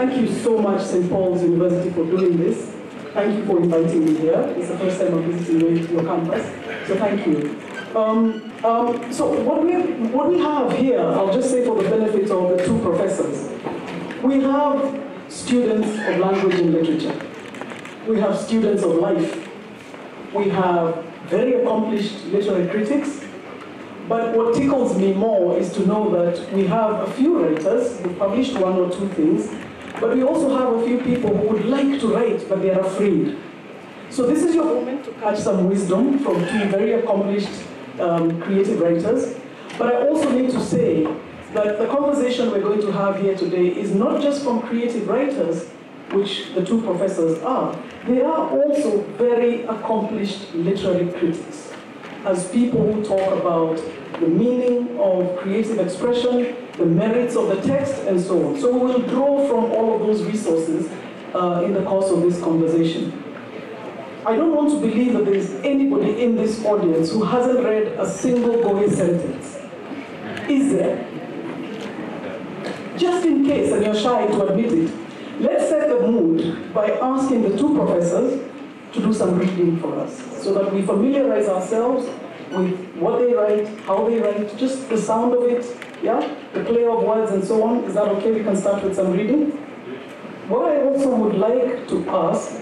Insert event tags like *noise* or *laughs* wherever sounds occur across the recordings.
thank you so much, St. Paul's University, for doing this. Thank you for inviting me here. It's the first time I'm visiting your campus, so thank you. Um, um, so what we, what we have here, I'll just say for the benefit of the two professors, we have students of language and literature. We have students of life. We have very accomplished literary critics. But what tickles me more is to know that we have a few writers who published one or two things, but we also have a few people who would like to write, but they are afraid. So this is your moment to catch some wisdom from two very accomplished um, creative writers. But I also need to say that the conversation we're going to have here today is not just from creative writers, which the two professors are, they are also very accomplished literary critics. As people who talk about the meaning of creative expression, the merits of the text, and so on. So we will draw from all of those resources uh, in the course of this conversation. I don't want to believe that there is anybody in this audience who hasn't read a single Ngugi sentence. Is there? Just in case, and you're shy to admit it, let's set the mood by asking the two professors to do some reading for us so that we familiarize ourselves with what they write, how they write, just the sound of it, yeah? The play of words and so on. Is that okay? We can start with some reading. What I also would like to ask,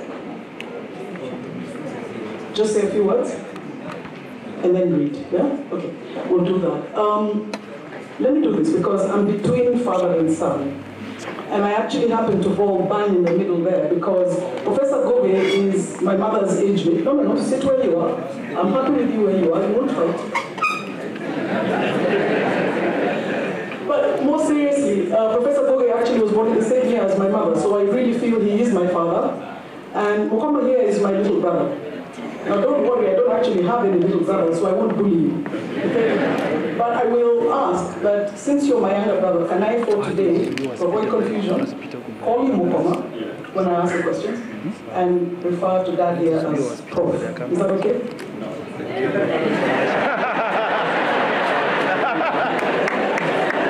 just say a few words, and then read, yeah? Okay, we'll do that. Um, let me do this because I'm between father and son. And I actually happen to fall bang in the middle there because Professor Ngugi is my mother's age mate. No, no, no, sit where you are. I'm happy with you where you are, you won't fight. Uh, Professor Ngugi actually was born in the same year as my mother, so I really feel he is my father. And Mukoma here is my little brother. Now don't worry, I don't actually have any little brothers, so I won't bully you. Okay? But I will ask that since you're my younger brother, can I for today, to avoid confusion, call you Mukoma when I ask the questions and refer to dad here as Prof. Is that okay?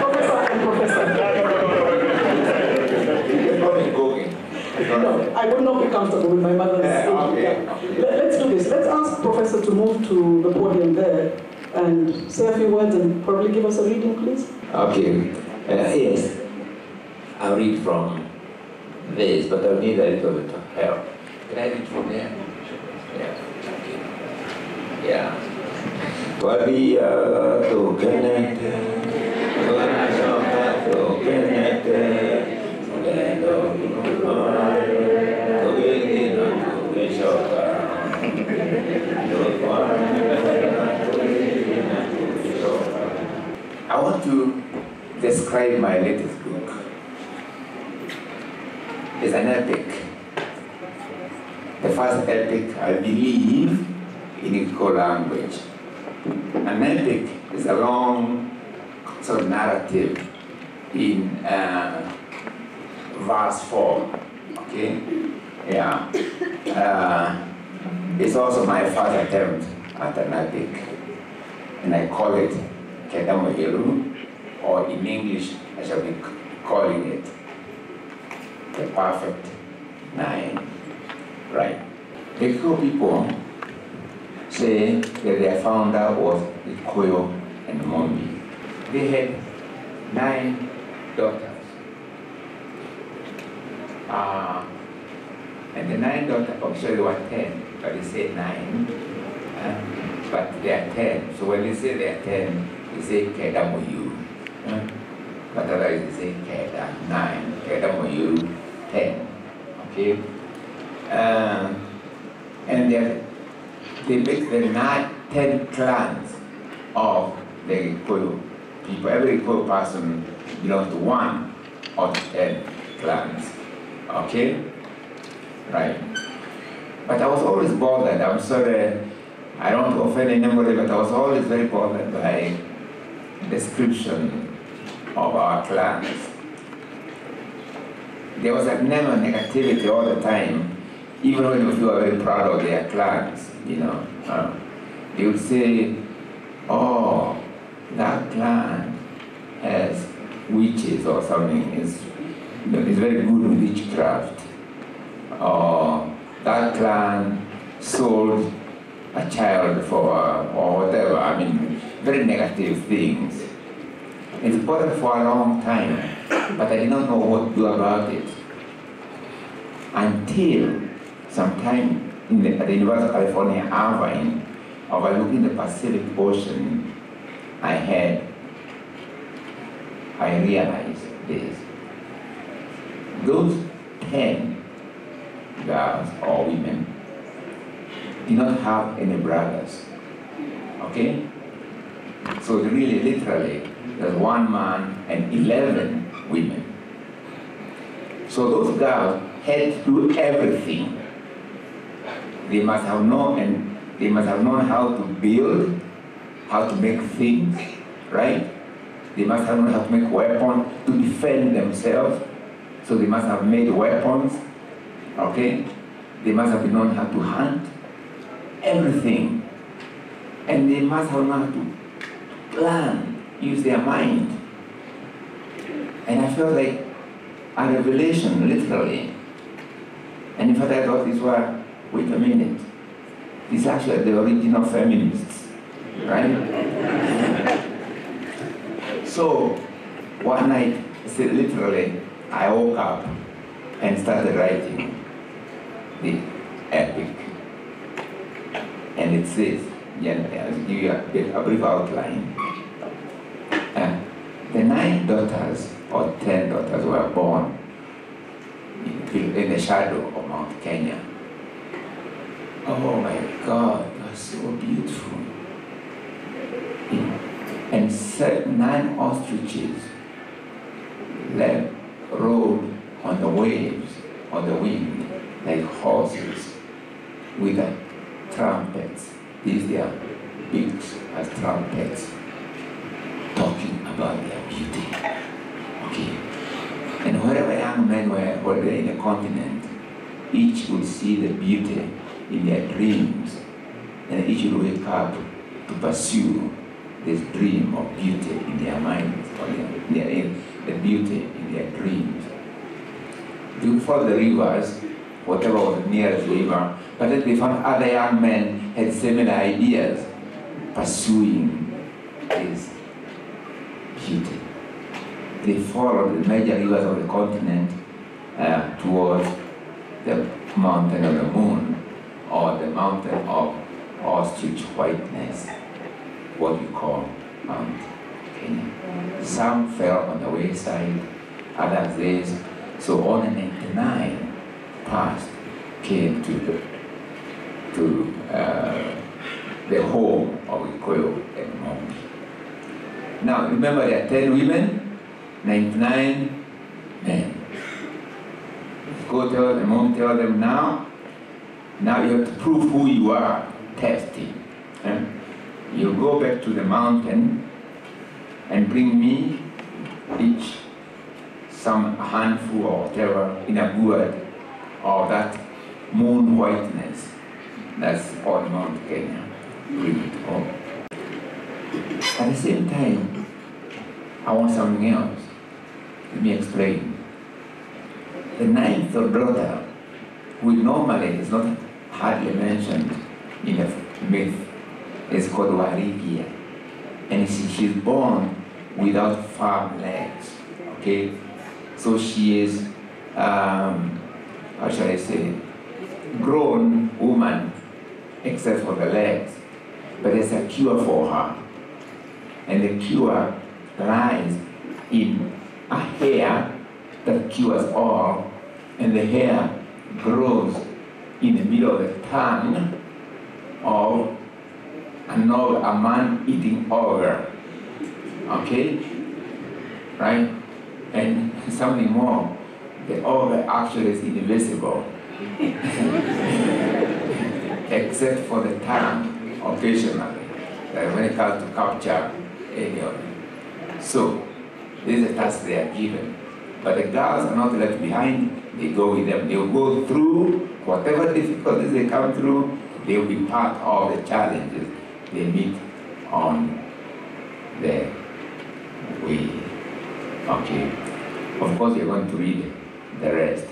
Professor and Professor. No, I would not be comfortable with my mother's Yeah, age. okay. Let- Let's do this. Let's ask Professor to move to the podium there and say a few words and probably give us a reading, please. Okay. Uh, yes. I'll read from this, but I'll need a little bit of help. Can I read from there? Yeah. Okay. Yeah. Wabia to connect. to connect. I want to describe my latest book. It's an epic. The first epic, I believe, in Igbo language. An epic is a long sort of narrative in uh, verse form. Okay? Yeah. Uh, it's also my first attempt at an epic. And I call it Kenda Muiyuru, or in English, I shall be calling it the perfect nine. Right. The Gikuyu people say that their founder was Gikuyu and Mumbi. They had nine daughters. Uh, and the nine daughters, actually there were ten, but they say nine. Uh, but they are ten. So when they say they are ten, they say Kedamoyu. But otherwise they say Keda, nine. Kedamoyu, ten. Okay? Uh, and they, they make the nine, ten clans of the Gikuyu people. Every Gikuyu person belongs to one of the ten clans. Okay? Right. But I was always bothered. I'm sorry, I don't offend anybody, but I was always very bothered by description of our clans. There was a of negativity all the time, even when we were very proud of their clans, you know. Uh, they would say, oh, that clan has witches or something. It's is very good with witchcraft. Or that clan sold a child for, or whatever, I mean, very negative things. It's bothered for a long time, but I did not know what to do about it. Until sometime in the, at the University of California, Irvine, overlooking the Pacific Ocean, I had, I realized this. Those 10 girls or women did not have any brothers. Okay? So really, literally, there's one man and 11 women. So those girls had to do everything. They must have known and they must have known how to build, how to make things, right? They must have known how to make weapons to defend themselves. So they must have made weapons, okay? They must have known how to hunt, everything. And they must have known how to plan, use their mind. And I felt like a revelation, literally. And in fact, I thought this was, wait a minute, these actually the original feminists, right? *laughs* so, one night, literally, I woke up and started writing the epic. And it says, I'll give you a, a brief outline. The nine daughters or ten daughters were born in, in the shadow of Mount Kenya. Oh my God, was so beautiful. And seven, nine ostriches led, rode on the waves, on the wind, like horses, with a trumpets. These are beaks as trumpets, talking about their beauty. Okay. And wherever young men were, were in the continent, each would see the beauty in their dreams, and each would wake up to pursue this dream of beauty in their minds, or their, their, eh, the beauty in their dreams. To follow the rivers, whatever was nearest river, but then they found other young men had similar ideas, pursuing this beauty. They followed the major rivers of the continent uh, towards the mountain of the moon, or the mountain of ostrich whiteness, what we call Mount Kenya. Some fell on the wayside, others this. So only 99 passed, came to the, to uh, the home of Gikuyu and. Now remember there are 10 women, 99 men. Go tell them, mom tell them now, now you have to prove who you are, testing. Eh? You go back to the mountain and bring me each some handful or whatever in a gourd of that moon whiteness. That's on Mount Kenya. Bring it home. At the same time, I want something else. Let me explain. The ninth daughter, who normally is not hardly mentioned in the myth, is called Warigia. And she, she's born without firm legs. Okay? So she is, um, how shall I say, grown woman, except for the legs. But there's a cure for her. And the cure lies in a hair that cures all, and the hair grows in the middle of the tongue of an og- a man eating ogre. Okay? Right? And something more, the ogre actually is invisible. *laughs* Except for the tongue occasionally, like when it comes to capture any of them. So, this is a task they are given. But the girls are not left behind, they go with them. They will go through whatever difficulties they come through, they will be part of the challenges they meet on the way. Okay. Of course, you're going to read the rest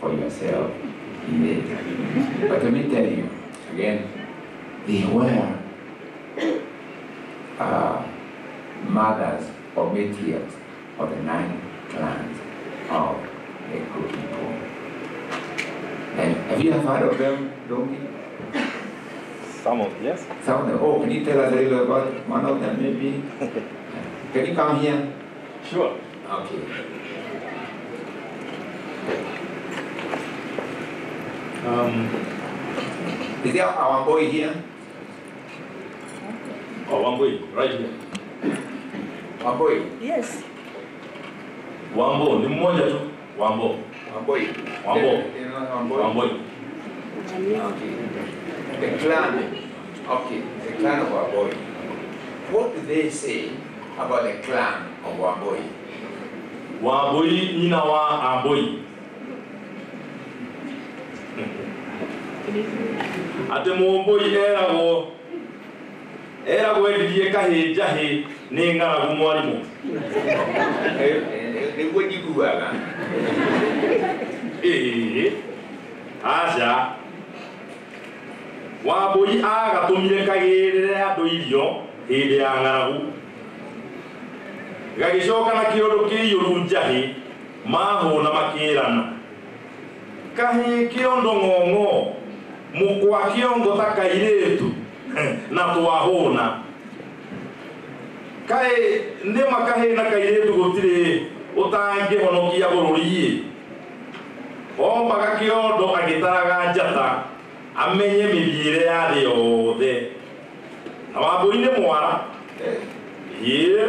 for yourself it. But let me tell you, again, they were uh, mothers or matriarchs of the nine clans of the Kru people. And have you ever heard of them, Donkey? Some of yes. Some of them. Oh, can you tell us a little about one of them, maybe? *laughs* can you come here? Sure. Okay. Um, Is there our boy here? oh, boy, right here. Our boy. Yes. Wambo ni mmoja tu. Wambo. Our boy. Wambo. You know our boy? Wambui. Okay. The clan. Okay, the clan of our boy. What do they say about the clan of our boy? Wambui nyina wa Ambui. Ate Mumbui eragwo eragwo endirie kahĩ njahĩ nĩ ng'aragu mwarimu niguo njiguaga. Ĩĩ. Aca. Wambui agatũmire kagĩrĩre andũ irio hĩndĩ ya ng'aragu. Gagĩcoka na kĩũndũ kĩiyũru njahĩ mahũna makĩrana. Kahĩ kĩondo ng'ong'o mũkwa kĩongo ta kairĩtu na twahũna. Kaĩ nĩma kahĩ na kairĩtu gũtirĩ ũtangĩhonokia bũrũri-ĩ. Ombaga kĩondo agĩtaraga njata amenye mĩthiĩre ya thĩ yothe. Na Wambũi nĩ mwara. Ĩĩ.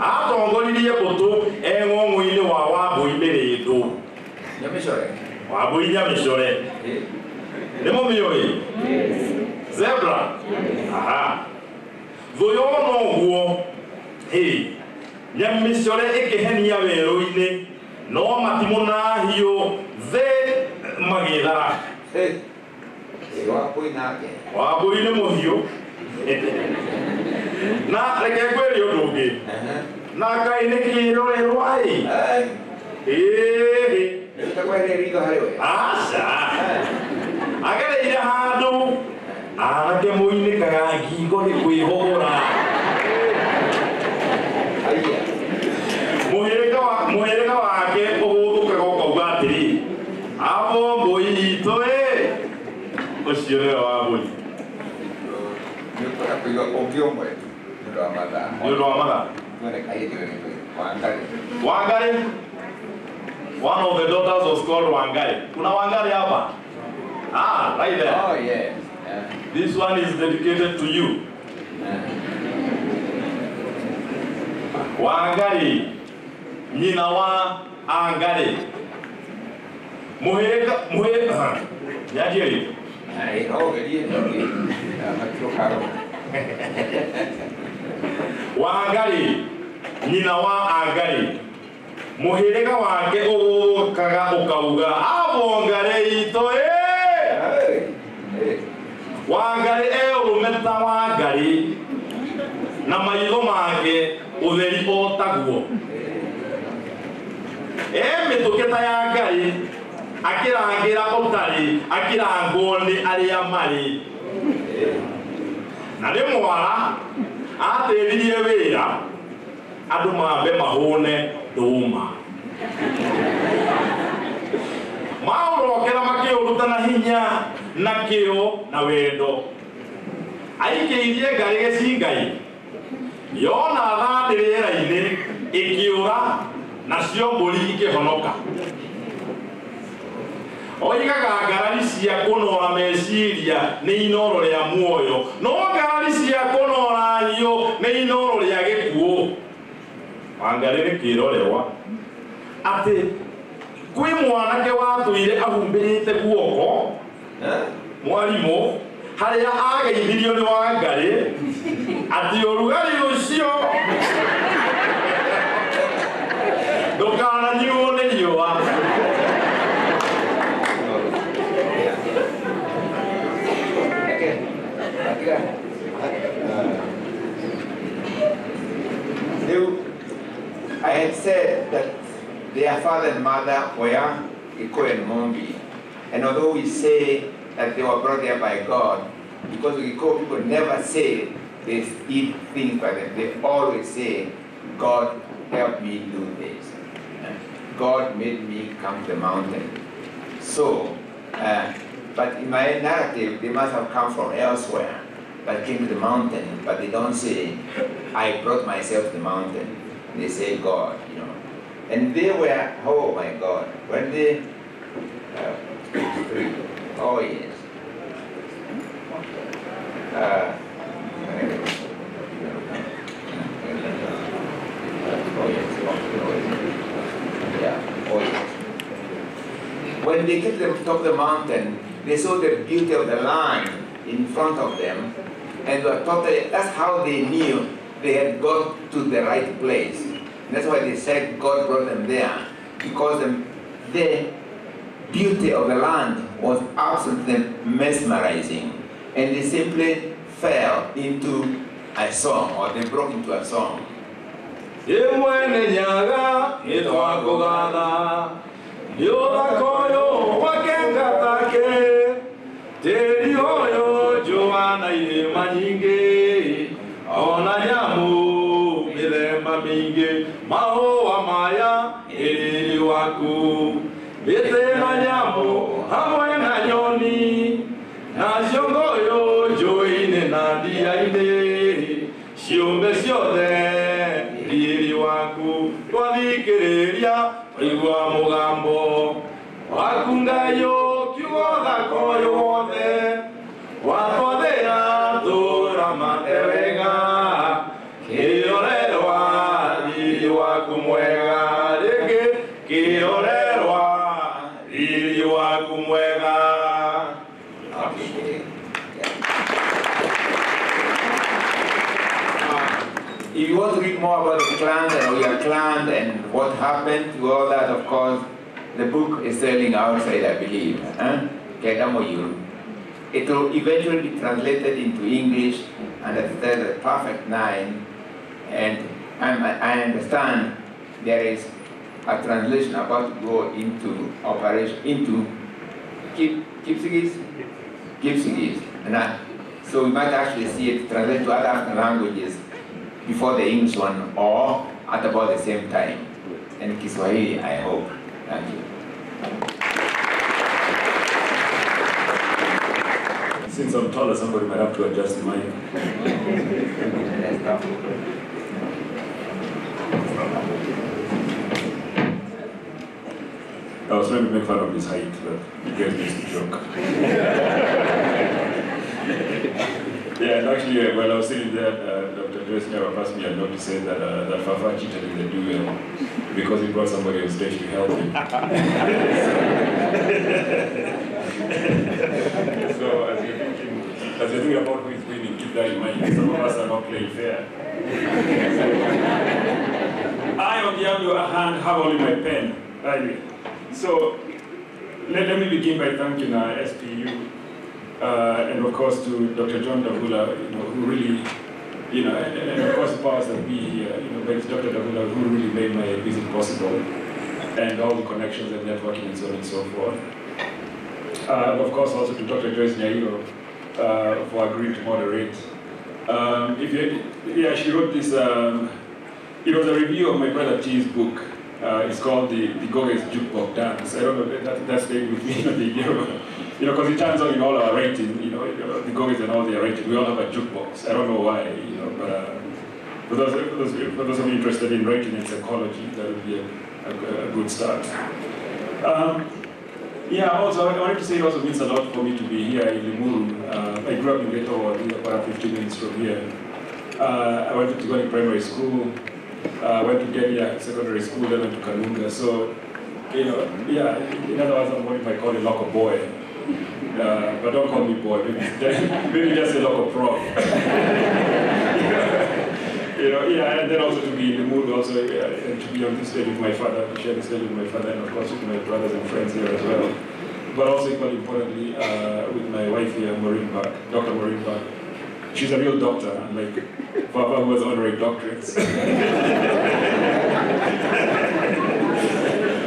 Atongoririe mbũtũ e ng'ong'o-inĩ wa Wambũi mĩrĩndũ. Wambũi nyamĩcore. Nĩ mũmĩũĩ? zebra. Aha. Thå guo noguo hä nyamä core ä kä henia werå-inä no matimå na hiå thä magä thara wambå -inä må hiå na reke ngwä rä å ndå ngä na ngai nä kä rå rä rwa ä ĩĩ agereire handå anake må inä kaga ngingo nä kwä hå ra må rä ga wake å gå thå kaga å kauga atä rä abo mbå i itå ä å cio nä we wa mbå i nä å mwe nä å ndå wa mathaa nä wangarä one of the daughters was called wangari kuna wangari hapa? Ah, right there. Oh, yeah. This one is dedicated to you. Wangari, Ninawa wa angale. Muheka, muheka, nyajiri. Waangali, nyina wa angale. Muhireka *coughs* *laughs* wake ukaga ukauga abongarei toe Wangari eo ũrũme ta Wangari na maitho make utheri o taguo. E mĩtũkĩ ta ya Ngai akĩrangĩra ũtarĩ akĩrangwo nĩ arĩa marĩ. Na nĩ mwara atĩririe wĩra andũ mambe mahũne ndũma. Maũrokera makĩũruta na hinya na kio na wendo. Aikĩirie ngarĩ gĩcingai. Yona thandĩ rĩera-inĩ ĩkĩũra nacio mbũri ikĩhonoka. Oigaga ngarari cia kũnora meciria nĩ inoro rĩa muoyo. No ngarari cia kũnora hiũ nĩ inoro rĩa gĩkuũ. Wangarĩ nĩ rorewa atĩ kwĩ mwanake watũire ahumbĩrĩte guoko Huh? mwarimũ harĩa ageithirio nĩ wangarĩ atĩ ũrugarĩ ũcio ndũkananyuo nĩ riũa Okay. Tiga. Now, I had said that father and mother were Iko and Mumbi. And although we say that they were brought there by God, because Iko people never say they did things by them. They always say, God help me do this. God made me come to the mountain. So, uh, but in my narrative, they must have come from elsewhere, but came to the mountain. But they don't say, I brought myself to the mountain. They say God, you know. And they were, oh my God, when they, uh, oh yes. Uh. When they get to the top of the mountain, they saw the beauty of the land in front of them, and were totally, that's how they knew they had got to the right place. That's why they said God brought them there, because the beauty of the land was absolutely mesmerizing. And they simply fell into a song, or they broke into a song. teri mĩtĩ na hamwe na nyoni na ngũyũ njũĩ-inĩ na ndia-inĩ ciũmbe ciothe riri waku twathikĩrĩria twaigua mũgambo waku ngayũ kiugo thako ũyũ watwathĩra more about the clan and your clan and what happened to all that, of course, the book is selling outside, I believe. Huh? It will eventually be translated into English and as the Perfect Nine. And I'm, I understand there is a translation about to go into operation, into Kip, Kipsigis? Kipsigis. And I, so we might actually see it translated to other languages before the English one or at about the same time. And Kiswahili, I hope. Thank you. Since I'm taller, somebody might have to adjust the mic. I was trying to make fun of his height, but you guys missed the joke. Yeah, and actually, uh, while I was sitting there, uh, Dr. Nyairo passed me a note to say that, uh, that Fafa cheated in the duel because he brought somebody on stage to help him. *laughs* so, as you're thinking, as you're thinking about who is winning, keep that in mind. Some of us are not playing fair. *laughs* I, on the other hand, have only my pen. Anyway, so let, let me begin by thanking uh, SPU uh, and of course to Dr. John Ndavula, you know, who really, you know, and, and of course the powers that be here, you know, but it's Dr. Ndavula who really made my visit possible, and all the connections and networking and so on and so forth. Uh, of course also to Dr. Joyce Nyairo uh, for agreeing to moderate. Um, if you, yeah, she wrote this, um, it was a review of my brother T's book. Uh, it's called the, the Ngugis Jukebox Dance. I don't know, that, that stayed with me, *laughs* you know, you know, because it turns out in all our rating, you know, the Ngugis and all their rating, we all have a jukebox. I don't know why, you know, but uh, for, those, for, those, for those of you interested in rating and psychology, that would be a, a, a good start. Um, yeah, also, I wanted to say it also means a lot for me to be here in Limuru. Uh, I grew up in Ghetto about 15 minutes from here. Uh, I went to Tigoni Primary School, uh, went to Geria Secondary School, then went to Kanunga. So, you know, yeah, in other words, I'm what you might call a local boy. Uh, but don't call me boy, maybe, *laughs* maybe just a local prof. *laughs* you know, yeah, and then also to be in the mood also, yeah, and to be on this stage with my father, to share the stage with my father, and of course with my brothers and friends here as well. But also equally importantly, uh, with my wife here, Maureen Park, Dr. Maureen Park. She's a real doctor, unlike Papa who has honorary doctorates. *laughs*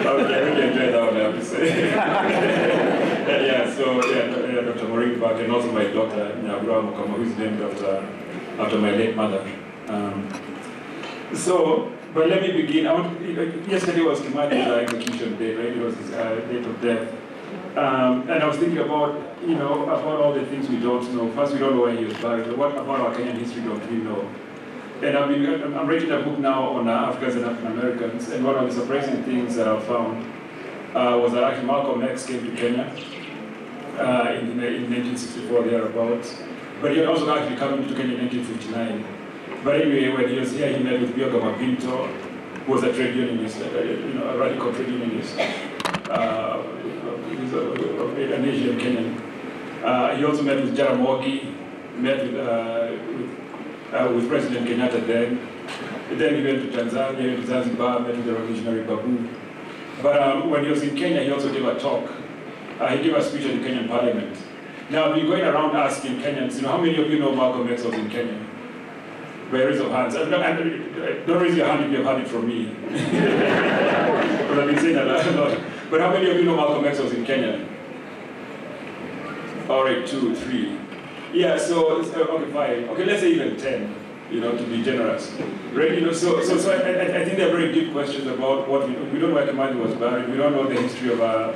Okay, I really enjoyed that one, I have to say. Yeah, so yeah, yeah, Dr. Maureen Park and also my daughter, Nyambura Mukoma, who is named after, after my late mother. Um, so, but let me begin. I want, yesterday was Kimathi execution day, right? It was his uh, date of death. Um, and I was thinking about, you know, about all the things we don't know. First, we don't know where he was buried. But what about our Kenyan history don't we know? And I've been, I'm I'm writing a book now on uh, Africans and African Americans. And one of the surprising things that I found uh, was that actually Malcolm X came to Kenya uh, in, in 1964, thereabouts. But he had also actually come to Kenya in 1959. But anyway, when he was here, he met with Pio Gama Pinto, who was a trade unionist, uh, you know, a radical trade unionist. Uh, he a, an Asian Kenyan. Uh, he also met with Jaramogi, met with, uh, with, uh, with President Kenyatta then. Then he went to Tanzania, went to Zanzibar, met with the revolutionary Babu. But um, when he was in Kenya, he also gave a talk. Uh, he gave a speech at the Kenyan parliament. Now, I've been going around asking Kenyans, you know, how many of you know Malcolm X was in Kenya? By raise of hands. Uh, no, uh, Don't raise your hand if you have heard it from me. *laughs* Because I've been saying that a lot. But how many of you know Malcolm X was in Kenya? All right, two, three. Yeah, so, uh, okay, fine. Okay, let's say even 10, you know, to be generous. Right, you know, so, so, so I, I, I think they're very deep questions about what we, we don't know where Kimathi was buried. We don't know the history of, uh,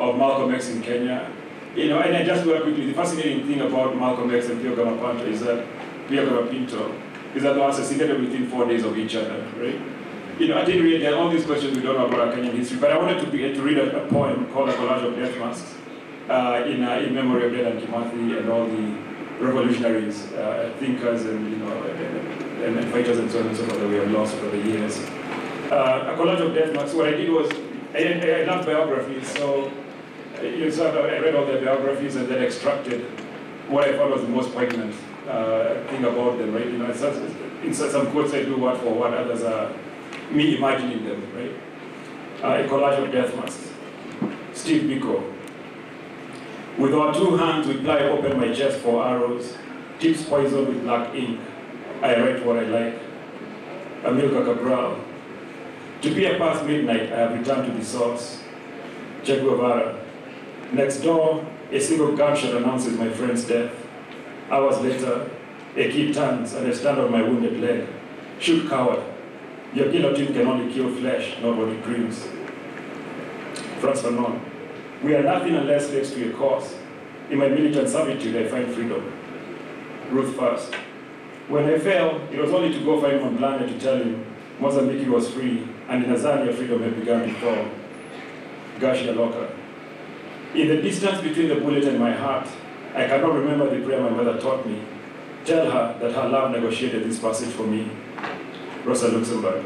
of Malcolm X in Kenya. You know, and I just very quickly, the fascinating thing about Malcolm X and Pio Gamapinto is that, Pio Gamapinto, is that they were assassinated within four days of each other, right? You know, I didn't read there are all these questions we don't know about our Kenyan history, but I wanted to, be, to read a, a poem called A Collage of Death Masks uh, in, uh, in memory of Dedan Kimathi and all the revolutionaries, uh, thinkers, and you know, and, and, fighters and so on and so forth that we have lost over the years. Uh, a collage of death marks. What I did was I, I love biographies, so, you know, so I read all their biographies and then extracted what I thought was the most poignant uh, thing about them, right? You know, it's, in some quotes I do what for what others are me imagining them, right? Uh, a collage of death masks. Steve Biko. With our two hands, we ply open my chest for arrows, tips poisoned with black ink. I write what I like. Amilcar Cabral. To be a past midnight, I have returned to the source. Che Guevara. Next door, a single gunshot announces my friend's death. Hours later, a key turns and I stand on my wounded leg. Shoot coward. Your guillotine can only kill flesh, not what it dreams. Frantz Fanon. We are nothing unless slaves to a cause. In my militant servitude, I find freedom. Ruth First. When I fell, it was only to go find Mondlane to tell him Mozambique was free, and in Tanzania freedom had begun to fall. Garcia Lorca. In the distance between the bullet and my heart, I cannot remember the prayer my mother taught me. Tell her that her love negotiated this passage for me. Rosa Luxemburg.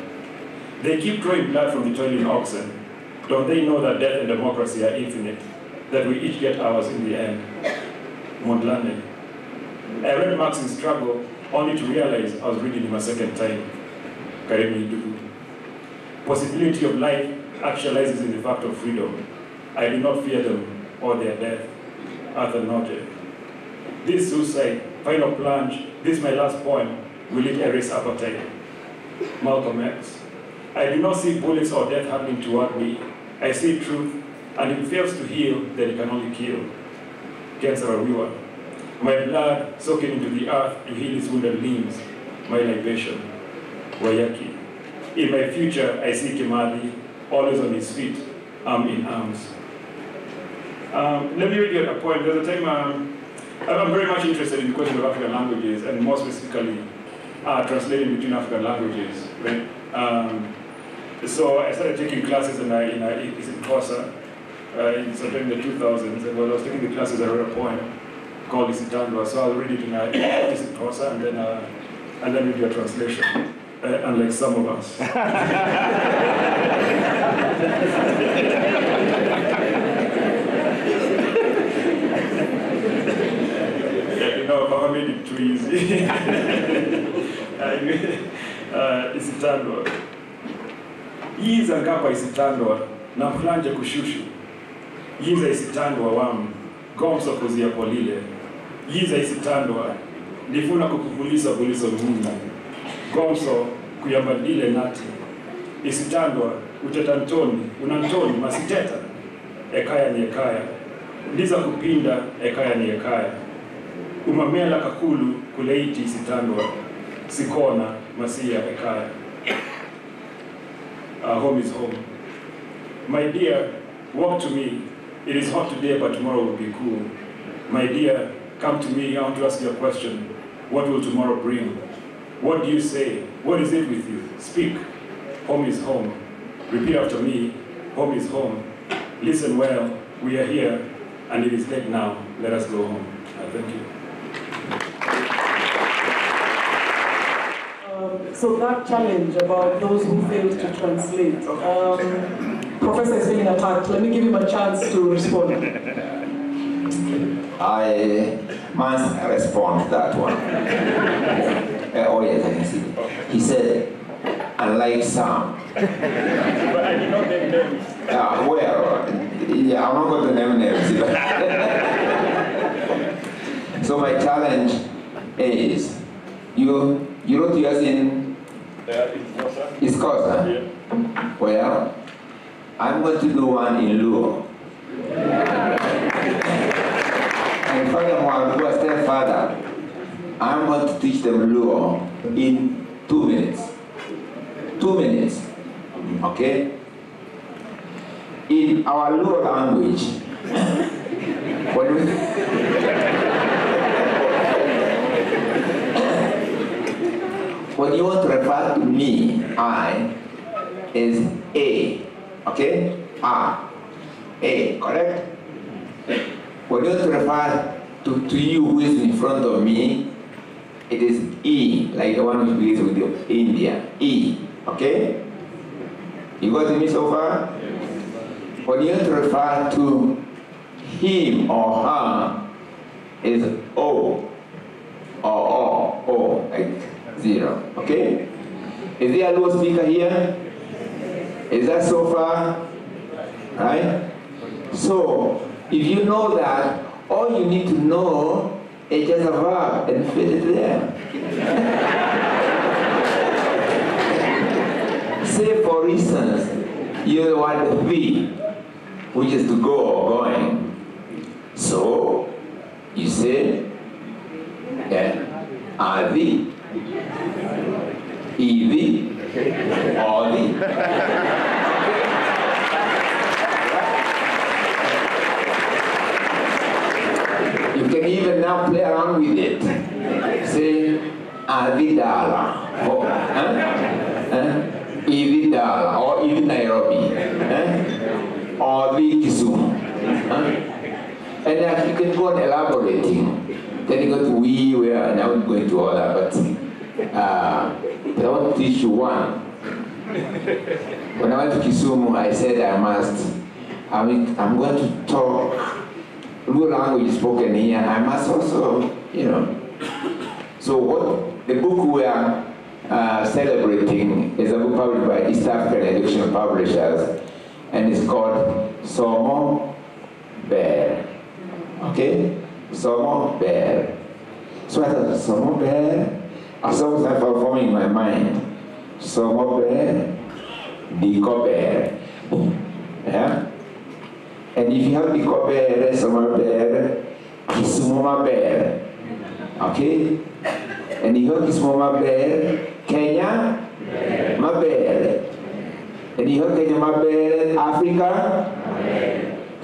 They keep drawing blood from the toiling oxen. Don't they know that death and democracy are infinite? That we each get ours in the end? Mondlane. I read Marx in Struggle only to realize I was reading him a second time. Karimi Nduthu. Possibility of life actualizes in the fact of freedom. I do not fear them or their death. Arthur Nortje. This suicide, final plunge, this my last poem, will it erase appetite? Malcolm X. I do not see bullets or death happening toward me. I see truth, and it fails to heal, then it can only kill. Cancer Saro-Wiwa. My blood soaking into the earth to heal its wounded limbs. My libation. Waiyaki. In my future, I see Kimathi, always on his feet, arm in arms. Um, let me read you a poem. There's a time um, I'm very much interested in the question of African languages, and more specifically, uh, translating between African languages. Right? Um, so I started taking classes in, uh, in, uh, in Xhosa uh, in sometime in the 2000s, and while I was taking the classes, I wrote a poem called Isitandwa. So I'll read it in uh, Xhosa, and then uh, and then read your translation. Uh, unlike some of us. *laughs* Uh, isitandwa. Yiza ngapa isitandwa namhlanje kushushu. Yiza isitandwa wam ngomso kuziyapholile yiza isitandwa ndifuna kukuvulisa vuliso lhuna gomso kuyambandile nati isitandwa uteta ntoni? Unantoni masiteta ekaya ni ekaya ndiza kupinda ekaya ni ekaya umamela kakulu kuleiti sitandwa sikona masia ekaya Our home is home. My dear, walk to me. It is hot today, but tomorrow will be cool. My dear, come to me. I want to ask you a question. What will tomorrow bring? What do you say? What is it with you? Speak. Home is home. Repeat after me. Home is home. Listen well. We are here, and it is late now. Let us go home. I thank you. Um, so that challenge about those who failed to translate, um, Professor is feeling attacked. Let me give him a chance to respond. I must respond to that one. Uh, oh yes, I can see. He said, unlike some. But I did not name names. Uh, well, yeah, I'm not going to name names. *laughs* so my challenge is, you you wrote yours East Coast, huh? Yeah. Well, I'm going to do one in Luo. And furthermore, I'll go a step further. I'm going to teach them Luo in two minutes. Two minutes. Okay? In our Luo language, *laughs* when we when you want to refer to me, I is A. Okay? A. A, correct? When you want to refer to, to you who is in front of me, it is E, like the one which begins with the India. E. Okay? You got me so far? When you want to refer to him or her, it is O. Or O. O, like zero. Okay? Is there a low speaker here? Is that so far? Right? So, if you know that, all you need to know is just a verb and fit it there. *laughs* Say, for instance, you the be, which is to go or going. So, you say, yeah, are thee, Evie, or thee. You can even now play around with it. Say, Avidala. Oh, huh? Huh? Ividala or Ivi Nairobi. Huh? Or the Kisumu. Huh? And then you can go on elaborating. Then you go to we, where and I won't go into all that, but, uh, but I want to teach you one. When I went to Kisumu, I said I must, I mean, I'm going to talk Luo language spoken here. I must also, you know. So what the book we are uh, celebrating is a book published by East African Educational Publishers, and it's called Somo Bear. Okay, Somo Bear. So I thought Somo Bear. I saw that forming in my mind. Somo Bear, Diko Bear. Yeah. And if you have the Bear, Summer Bear, Kisumoma Bear. Okay? And you have Kisumoma Bear, Kenya, Ma Bear. And you have Kenya Ma Bear, Africa,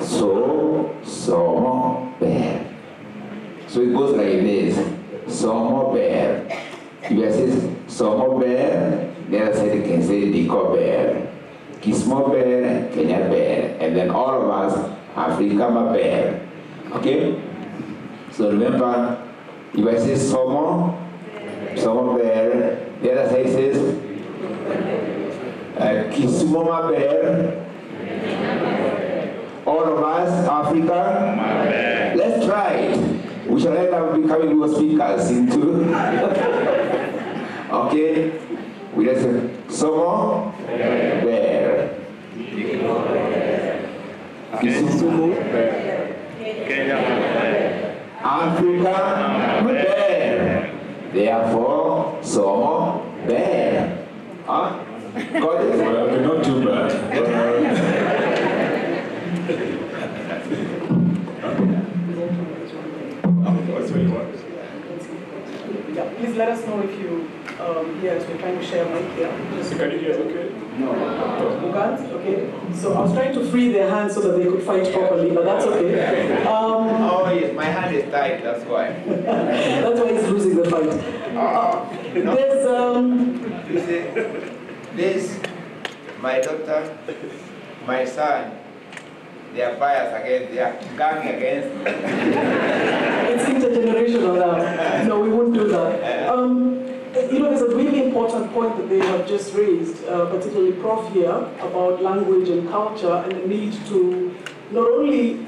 So, Somo Bear. So it goes like this. Somo Bear. If I say Somo Bear, the other side you can say Diko Bear. Kismo bear, Kenya bear, and then all of us, Africa bear. Okay? So remember, if I say Somo, Somo bear, the other side says uh, Kisumoma bear, all of us, Africa. Let's try it. We shall end up becoming good speakers into. *laughs* okay? We just say Somo bear. Isisumu Kenya Africa mbele, therefore so mbele. Huh? Got it? Well, not too bad. yeah, please let us know if you um, yes, we're trying to share a mic here. Just can you hear okay? No can't? Okay. So I was trying to free their hands so that they could fight properly, but that's okay. Um, Oh, yes, my hand is tight, that's why. *laughs* that's why he's losing the fight. Uh, there's, um, You see, this, my daughter, my son, they are biased against, they are gang against me. it's intergenerational now. No, we won't do that. *laughs* Um, you know, there's a really important point that they have just raised, uh, particularly Prof here, about language and culture and the need to not only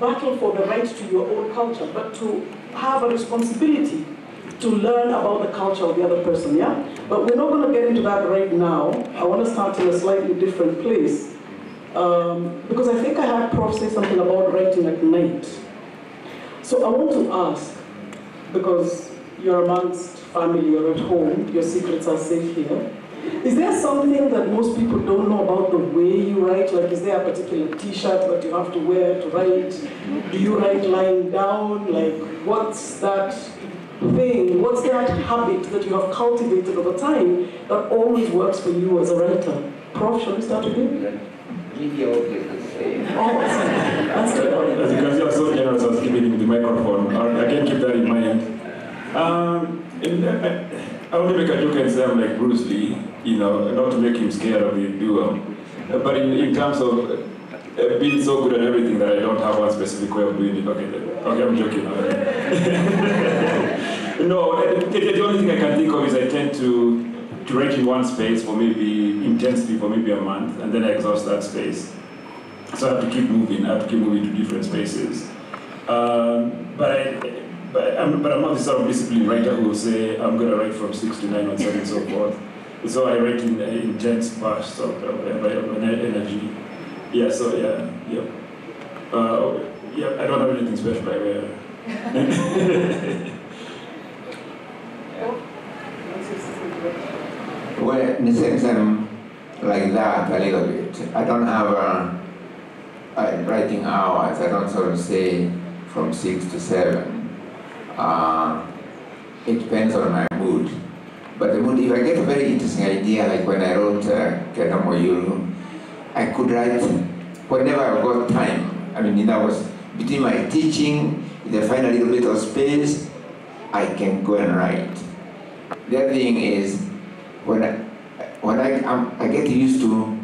battle for the right to your own culture, but to have a responsibility to learn about the culture of the other person, yeah? But we're not going to get into that right now. I want to start in a slightly different place. Um, because I think I had Prof say something about writing at night. So I want to ask, because you're amongst family, you're at home, your secrets are safe here. Is there something that most people don't know about the way you write? Like, is there a particular t-shirt that you have to wear to write? Do you write lying down? Like, what's that thing, what's that habit that you have cultivated over time that always works for you as a writer? Prof, shall we start with you? Mediocre is. Oh, that's good. As you can see, I'm so generous I was giving him the microphone. I, I can keep that in mind. Um, and I, I want to make a joke and say I'm like Bruce Lee, you know, not to make him scared of the duo. But in, in terms of uh, being so good at everything that I don't have one specific way of doing it. Okay, okay I'm joking. *laughs* no, the, the only thing I can think of is I tend to, to write in one space for maybe intensely for maybe a month, and then I exhaust that space. So I have to keep moving. I have to keep moving to different spaces. Um, but I, but I'm, but I'm not the sort of disciplined writer who will say I'm going to write from six to nine or seven and so forth. So I write in intense bursts of, energy. Yeah. So yeah. Yeah. Uh, yeah. I don't have anything special. I wear. *laughs* Well, in a sense, I'm like that a little bit. I don't have a, a writing hours. I don't sort of say from six to seven. Uh, it depends on my mood. But the mood, if I get a very interesting idea, like when I wrote uh, I could write whenever I've got time. I mean, that was between my teaching, if I find a little bit of space, I can go and write. The other thing is, when I, when I, I'm, I get used to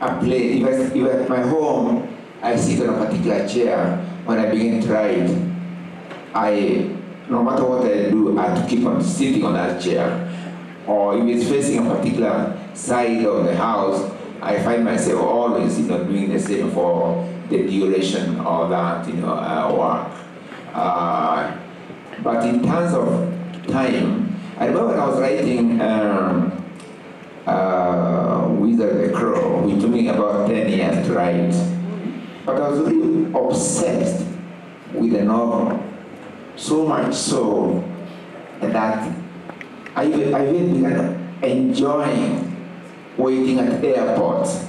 a play, if, I, if at my home, I sit on a particular chair, when I begin to write, I, no matter what I do, I have to keep on sitting on that chair. Or if it's facing a particular side of the house, I find myself always, you know, doing the same for the duration of that, you know, uh, work. Uh, but in terms of time, I remember I was writing um, uh, Wizard the Crow, which took me about 10 years to write. But I was really obsessed with the novel, so much so that I, even- began enjoying waiting at airports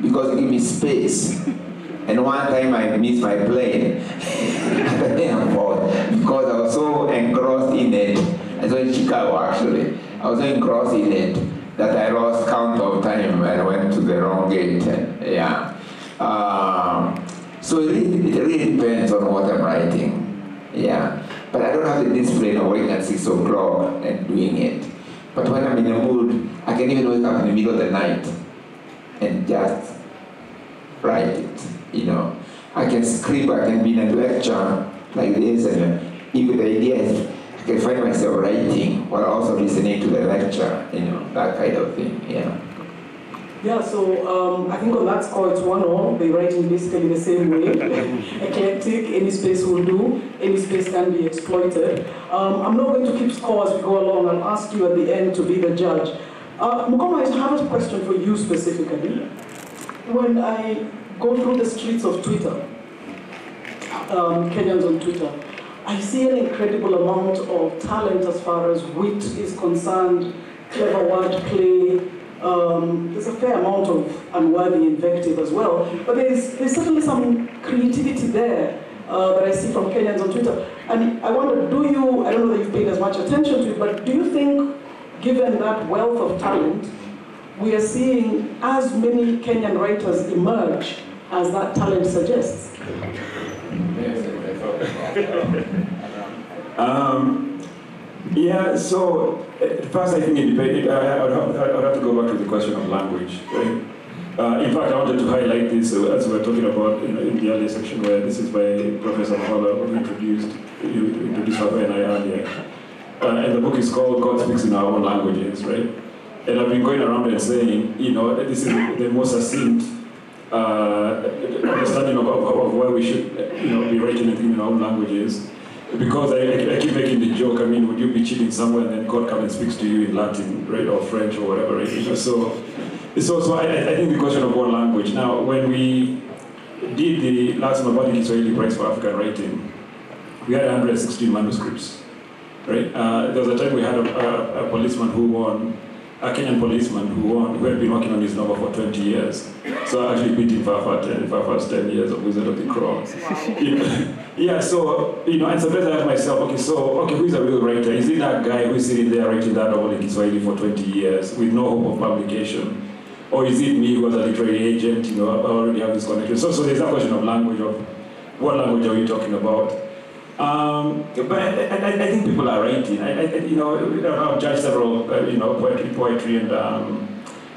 because it gave me space. *laughs* And one time I missed my plane *laughs* at the airport because I was so engrossed in it. I was in Chicago actually. I was so engrossed in it that I lost count of time and went to the wrong gate. Yeah. Um, so it really, it really depends on what I'm writing. Yeah. But I don't have the discipline of waking at six o'clock and doing it. But when I'm in a mood, I can even wake up in the middle of the night and just write it. You know, I can scribble, I can be in a lecture like this, and uh, if the idea is, I can find myself writing while also listening to the lecture. You know, that kind of thing. Yeah. Yeah, so um, I think on that score it's one all. They write in basically the same way. *laughs* Eclectic, any space will do, any space can be exploited. Um, I'm not going to keep score as we go along. I'll ask you at the end to be the judge. Uh, Mukoma, I have a question for you specifically. When I go through the streets of Twitter, um, Kenyans on Twitter, I see an incredible amount of talent as far as wit is concerned, clever wordplay. Um, there's a fair amount of unworthy invective as well, but there's, there's certainly some creativity there. uh, that I see from Kenyans on Twitter. And I wonder, do you, I don't know that you've paid as much attention to it, but do you think, given that wealth of talent, we are seeing as many Kenyan writers emerge as that talent suggests? *laughs* Um, yeah, so uh, first I think it I, have, I would have to go back to the question of language. Right? Uh, in fact, I wanted to highlight this uh, as we were talking about know, in the earlier section where this is by Professor Mahalo who introduced, you introduced her and I earlier. Uh, and the book is called God Speaks in Our Own Languages, right? And I've been going around and saying, you know, this is the most succinct uh, understanding of, of, of where we should, you know, be writing in our own languages. Because I, I, keep making the joke, I mean, would you be chilling somewhere and then God comes and speaks to you in Latin, right, or French or whatever, right? So, so, so I, I think the question of one language. Now, when we did the last Mabati Kiswahili Prize for African Writing, we had 116 manuscripts, right? Uh, there was a time we had a, a, a policeman who won a Kenyan policeman who, won, who had been working on his novel for 20 years. So I actually beat him for for 10, for first 10 years of Wizard of the Crow. Wow. *laughs* Yeah, so, you know, and sometimes I ask myself, okay, so, okay, who is a real writer? Is it that guy who's sitting there writing that novel in Kiswahili for 20 years with no hope of publication? Or is it me who was a literary agent, you know, I already have this connection? So, so there's a question of language, of what language are we talking about? Um, but I, I, I, think people are writing. I, I, you know, I've judged several, uh, you know, poetry, poetry, and um,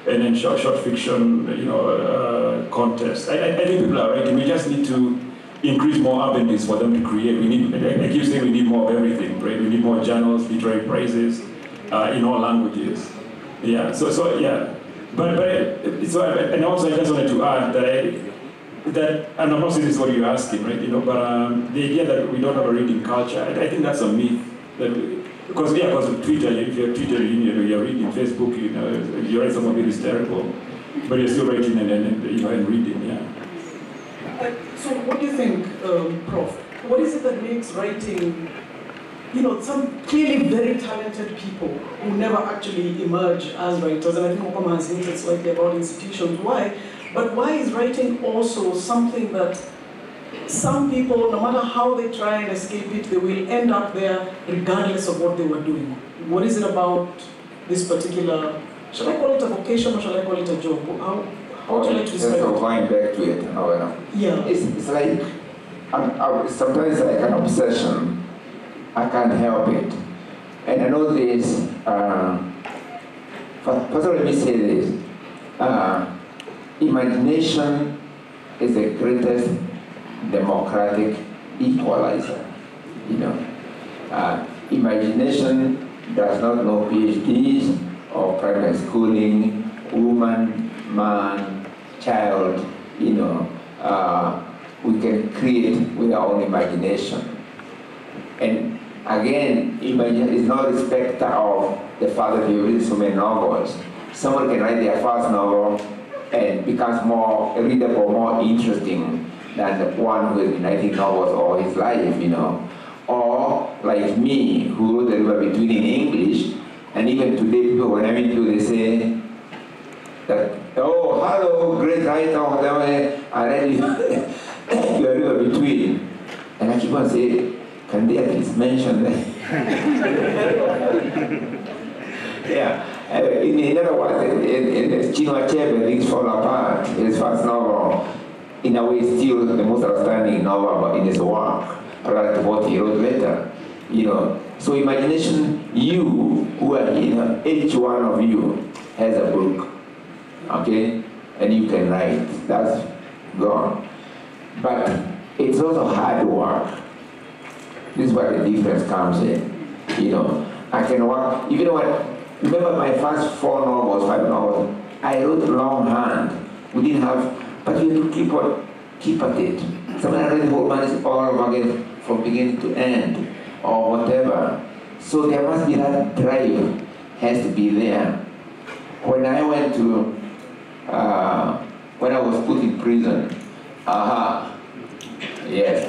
and then short, short fiction, you know, uh, contests. I, I, think people are writing. We just need to increase more avenues for them to create. We need. I, keep saying we need more of everything, right? We need more journals, literary prizes, uh, in all languages. Yeah. So so yeah. But but so and also I just wanted to add that I, that, and I'm not saying this is what you're asking, right? You know, but um, the idea that we don't have a reading culture, I, I think that's a myth. That we, because yeah, because of Twitter, if you're Twitter, you know, you're reading Facebook, you know, you write something hysterical, but you're still writing and, and, and you know and reading, so what do you think, um, Prof? What is it that makes writing, you know, some clearly very talented people who never actually emerge as writers, and I think Mukoma has hinted slightly about institutions, why? But why is writing also something that some people, no matter how they try and escape it, they will end up there regardless of what they were doing? What is it about this particular, shall I call it a vocation or shall I call it a job? How, how would you like to Just going back to it, however. Yeah. It's, it's like, I'm, I'm, sometimes like an obsession. I can't help it. And I know this, uh, first, first of all, let me say this. Uh, imagination is the greatest democratic equalizer. You know, uh, imagination does not know PhDs or private schooling, woman, man, child. You know, uh, we can create with our own imagination. And again, imagine is no respecter of the fact that you read so many novels. Someone can write their first novel and becomes more readable, more interesting than the one who has been writing novels all his life, you know. Or like me, who wrote the river between in English, and even today people, when I meet people, they say that, oh, hello, great writer, whatever, I read you, your river between. And I keep on saying, can they at least mention that? *laughs* yeah. Uh, in, in other words, in, in, in Chinua Achebe, Things Fall Apart, his first novel, in a way still the most outstanding novel in his work, relative to what he wrote later. You know, so imagination, you, who are here, each one of you has a book, okay? And you can write, that's gone. But it's also hard work. This is where the difference comes in. You know, I can work, even when Remember my first four novels, five novels, I wrote longhand. We didn't have, but you had to keep on, keep at it. Sometimes I read the whole manuscript all over again from beginning to end, or whatever. So there must be that drive, has to be there. When I went to, uh, when I was put in prison, aha, yes,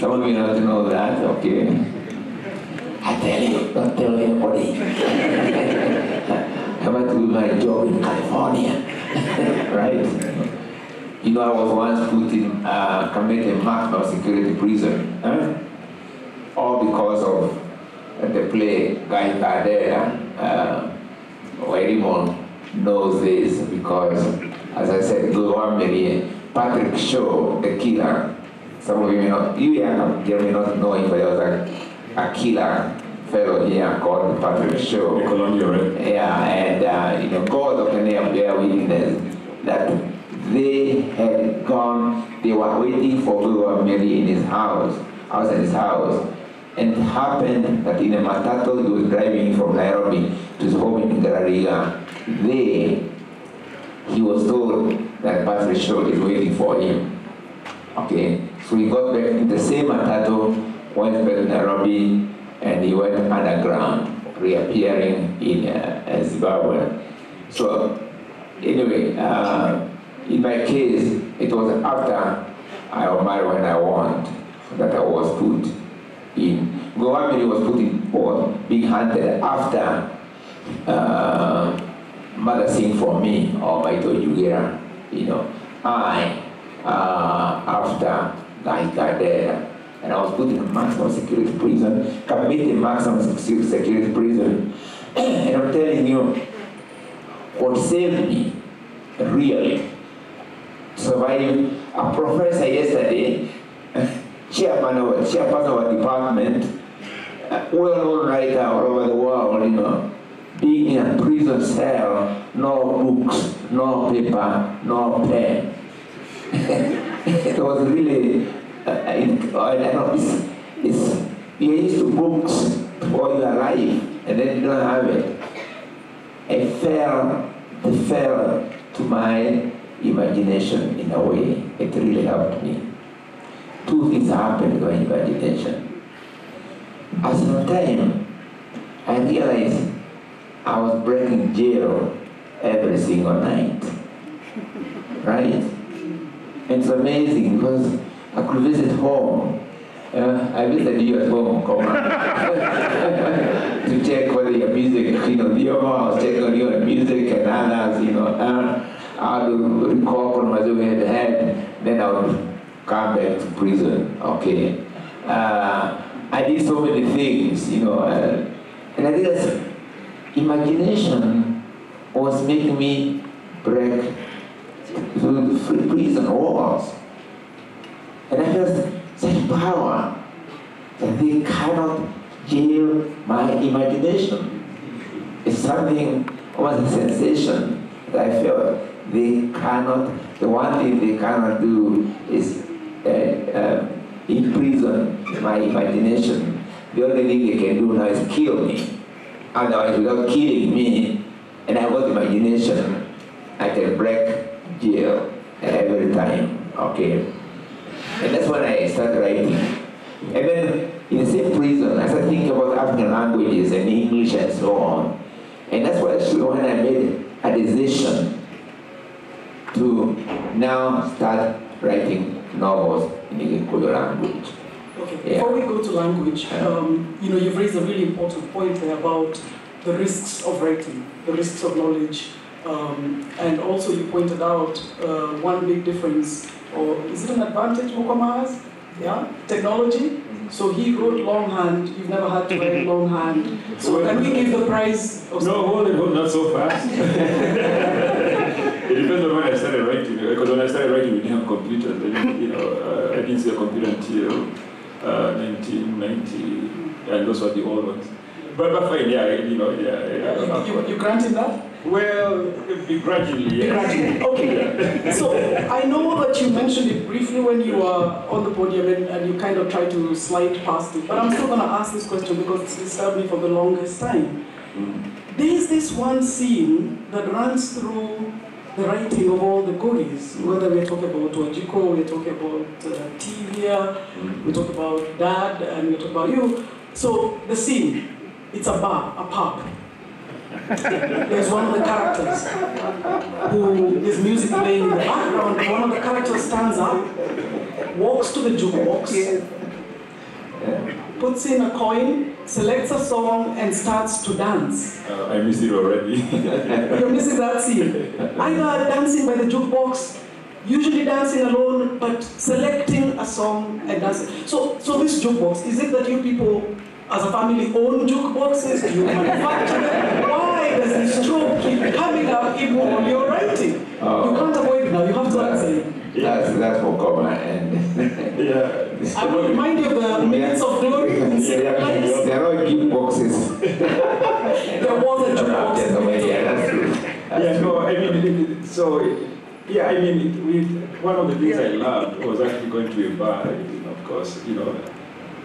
some of you not know that, okay. I tell you, don't tell anybody. *laughs* I went to do my job in California, *laughs* right? You know, I was once put in uh, Kamiti maximum security prison. Huh? All because of the play Ngaahika Ndeenda. Uh, Wairimo knows this because, as I said, Ngugi wa Mirii, Patrick Shaw, the killer. Some of you may not, you yeah, you may not know him, but he was a, a killer fellow here called Patrick Shaw. The colonial, right? Yeah, and uh, you know, God of the name bear witness that they had gone, they were waiting for Ngugi wa Mirii in his house, outside his house. And it happened that in a Matatu he was driving from Nairobi to his home in Garariga. There, he was told that Patrick Shaw is waiting for him. Okay, so he got back in the same Matatu, went back to Nairobi, and he went underground, reappearing in uh, Zimbabwe. So, anyway, uh, in my case, it was after I married when I want that I was put in. Ngugi wa Mirii was put in or being hunted after uh, Mother Sing for me or Maitu Njugira, you know. I, uh, after Ngaahika Ndeenda, and I was put in a maximum security prison, Kamiti maximum security prison. *clears throat* and I'm telling you, what saved me, really, surviving a professor yesterday, *laughs* chairman of chairperson of a department, well-known writer all over the world, you know, being in a prison cell, no books, no paper, no pen. *laughs* it was really, uh, it, I don't know, it's, it's, you're used to books all your life, and then you don't have it. I fell, it fell to my imagination in a way. It really helped me. Two things happened to my imagination. At some time, I realized I was breaking jail every single night. Right? It's amazing because I could visit home. Uh, I visited you at home, *laughs* to check whether your music, you know, your house, check on your music and others, you know. Uh, I would recall on my had had, then I would come back to prison, okay. Uh, I did so many things, you know, uh, and I realized imagination was making me break through the prison walls. And I felt such power that they cannot jail my imagination. It's something, almost a sensation that I felt they cannot, the one thing they cannot do is uh, uh, imprison my imagination. The only thing they can do now is kill me. Otherwise, without killing me, and I got imagination, I can break jail every time, okay? And that's when I started writing. And then in the same prison, I started thinking about African languages and English and so on. And that's why when I made a decision to now start writing novels in the Gikuyu language. Okay, Yeah. before we go to language, um, you know, you've raised a really important point there about the risks of writing, the risks of knowledge, um, and also you pointed out uh, one big difference, or is it an advantage Mukama has? Yeah, technology. So he wrote longhand. You've never had to write longhand. So can we give the prize? Of No, hold it, hold not so fast. *laughs* it depends on when I started writing. Because when I started writing, we didn't have computers. Then, you know, uh, I didn't see a computer until uh, 1990, and those were the old ones. But, but fine, yeah, you know, yeah. yeah. You, you granted that? Well, begrudgingly, yes. Begrudgingly, okay. *laughs* So I know that you mentioned it briefly when you were on the podium and, and you kind of tried to slide past it, but I'm still going to ask this question because it's disturbed me for the longest time. There is this one scene that runs through the writing of all the gories, whether we're talking about Wanjiku, we're talking about uh, Tivia, we talk about Dad, and we talk about you. So the scene, it's a bar, a pub. *laughs* There's one of the characters who is music playing in the background. and One of the characters stands up, walks to the jukebox, puts in a coin, selects a song, and starts to dance. Uh, I miss it already. *laughs* You're missing that scene. Either dancing by the jukebox usually dancing alone, but selecting a song and dancing. So, so this jukebox, is it that you people as a family own jukeboxes? Do you manufacture them? Why does this stroke keep coming up even when you're writing? You can't avoid it now, you have to answer. That's, that's for common and *laughs* Yeah. I will remind you of the minutes of glory. in there are Yes. there are no jukeboxes. There was a jukebox. Yes, oh, yeah, that's true. That's Yeah, true. no, I mean, it- it- so, yeah, I mean, we, one of the things I loved was actually going to a bar, you of course, you know,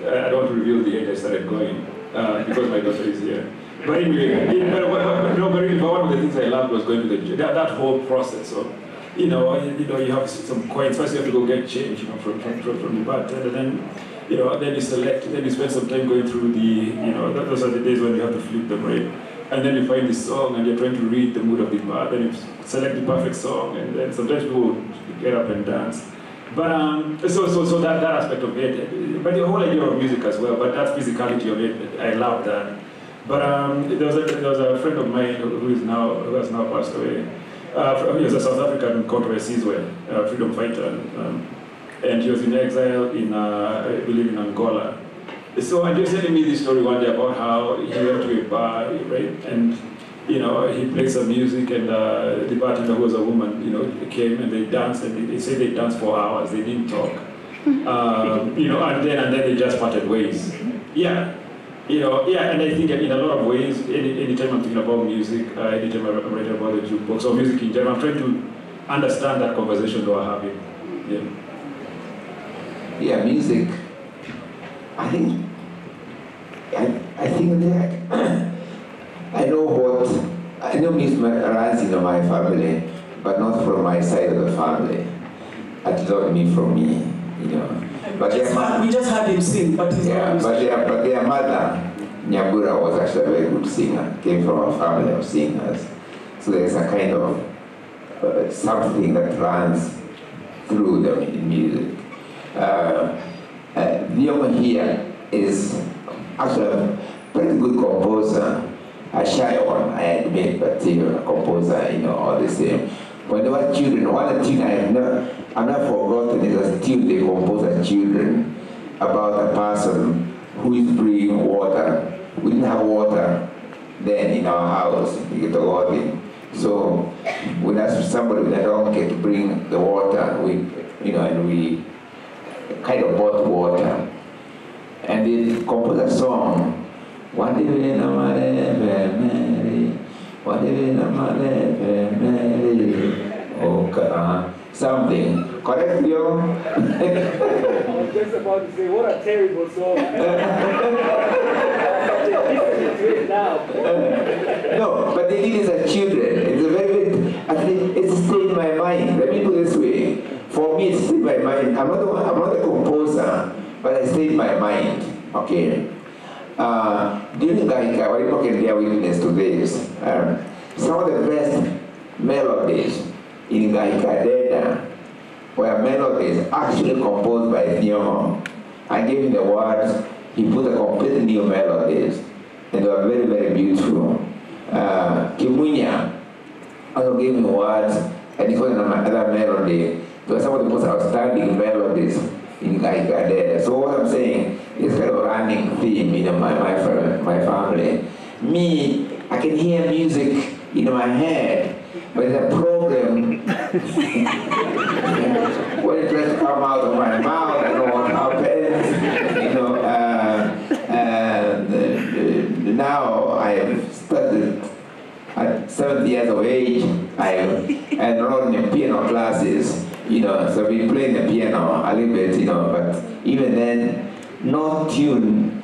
I I don't reveal the age I started going, uh, because my daughter is here. But anyway, it- but, but, but, no, but really, but one of the things I loved was going to the, that, that whole process of, you know, you, know, you have some coins, first you have to go get change, you know, from, from, from, the bartender, then, you know, then you select, then you spend some time going through the, you know, th- those are the days when you have to flip the brain. And then you find the song and you're trying to read the mood of the bar, then you select the perfect song, and then sometimes people get up and dance. But um, so, so, so that, that aspect of it, but the whole idea of music as well, but that physicality of it, I love that. But um, there, was a, there was a friend of mine who is now, who has now passed away. Uh, he was a South African controversies uh, freedom fighter, and, um, and he was in exile in, uh, I believe, in Angola. So and he was telling me this story one day about how he went to a bar, right, and you know he played some music, and uh, the bartender who was a woman, you know, came and they danced, and they, they said they danced for hours, they didn't talk, um, you know, and then and then they just parted ways. Yeah, you know, yeah, and I think in a lot of ways, any anytime I'm thinking about music, uh, anytime I'm writing about the jukebox or music in general, I'm trying to understand that conversation they were having. Yeah. Yeah, music. I think. I, I think that *clears throat* I know what I know music runs in my family, but not from my side of the family. At not me from me, you know. But their ma- we just had him sing, but he's yeah, not but their but their mother, Nyambura, was actually a very good singer. Came from a family of singers, so there's a kind of uh, something that runs through them in music. Uh, uh, here is actually a pretty good composer, a shy one, I admit, but still a composer, you know, all the same. When they were children, one tune I have never, I've never forgotten a tune they composed as children about a person who is bringing water. We didn't have water then in our house, we get the water. So we asked somebody with a donkey to bring the water, we, you know, and we kind of bought water. And they composed a song. In a Mary, in a Mary, oh, uh, something. Correct, yo? I'm just about to say, what a terrible song. *laughs* no, but they did it as children. It's a very, very it's stayed in my mind. Let me put it this way. For me, it stayed in my mind. I'm not, a, I'm not a composer, but it stayed in my mind. Okay. Uh, during Gaika, what people can bear witness to this, um, some of the best melodies in Ngaahika Ndeenda were melodies actually composed by Nyomo. I gave him the words, he put a completely new melodies, and they were very, very beautiful. Uh, Kimunya also gave me words, and he put another melody. Were some of the most outstanding melodies in Ngaahika Ndeenda. So what I'm saying is kind of a running theme in my, my, my family. Me, I can hear music in my head, but it's a problem when it to come out of my mouth, I know what happens. You know, uh, and uh, now I have started at 70 years of age. I enrolled in piano classes. You know, so I've been playing the piano a little bit. You know, but even then, no tune.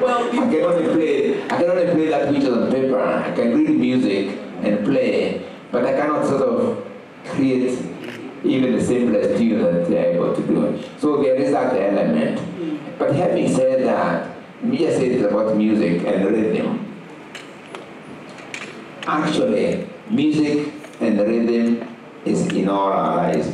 Well, I can only play. I can only play that which is on paper. I can read music and play, but I cannot sort of create even the simplest tune that they're able to do. So there is that element. But having said that, just say about music and rhythm. Actually, music and rhythm is in all our lives.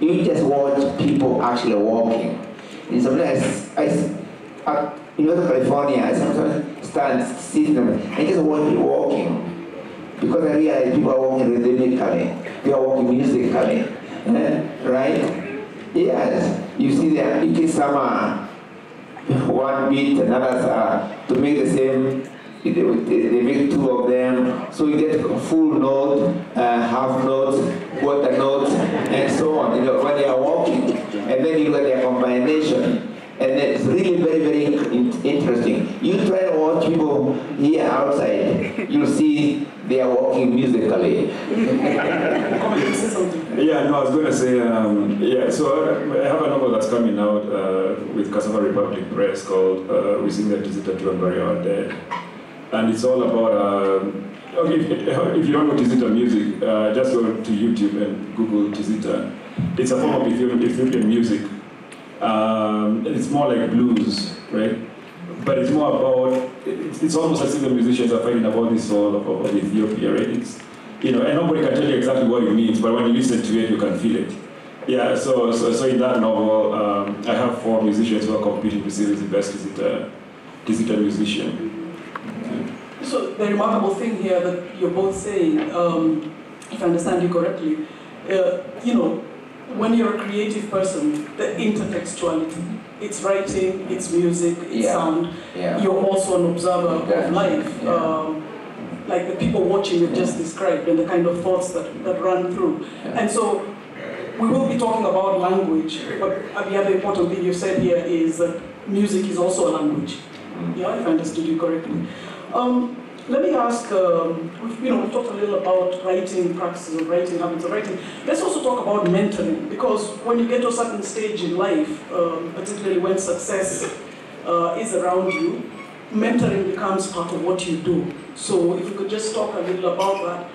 You just watch people actually walking. In some places, I, University of California, I sometimes stand, sit them, and just watch people walking. Because I realize people are walking rhythmically. they are walking musically, *laughs* right? Yes, you see that some uh, *laughs* one beat, another uh, to make the same. They, they make two of them, so you get full note, uh, half note, quarter note, and so on. You know when they are walking, and then you get their combination and it's really very, very in interesting. You try to watch people here outside, you'll see they are walking musically. *laughs* Yeah, no, I was going to say, um, yeah, so uh, I have a novel that's coming out uh, with Cassava Republic Press called uh, We Sing the Tizita to and Bury Our Dead. And it's all about, um, okay, if, *laughs* if you don't know Tizita music, uh, just go to YouTube and Google Tizita. It's a form of Ethiopian, Ethiopian music um, it's more like blues, right? But it's more about, it's, it's almost as if the musicians are fighting about the soul of, of Ethiopia? It's, you know, and nobody can tell you exactly what it means, but when you listen to it, you can feel it. Yeah, so, so, so in that novel, um, I have four musicians who are competing to see who's the best Tizita, Tizita musician. So the remarkable thing here that you're both saying, um, if I understand you correctly, uh, you know, when you're a creative person, the intertextuality, it's writing, it's music, it's Yeah. sound. Yeah. You're also an observer Yeah. of life, Yeah. um, like the people watching you've just described and the kind of thoughts that, that run through. And so we will be talking about language, but the other important thing you said here is that music is also a language. Yeah, if I understood you correctly. Um, let me ask, um, we've, you know, we've talked a little about writing practices of writing, habits of writing. Let's also talk about mentoring, because when you get to a certain stage in life, um, particularly when success uh, is around you, mentoring becomes part of what you do. So if you could just talk a little about that.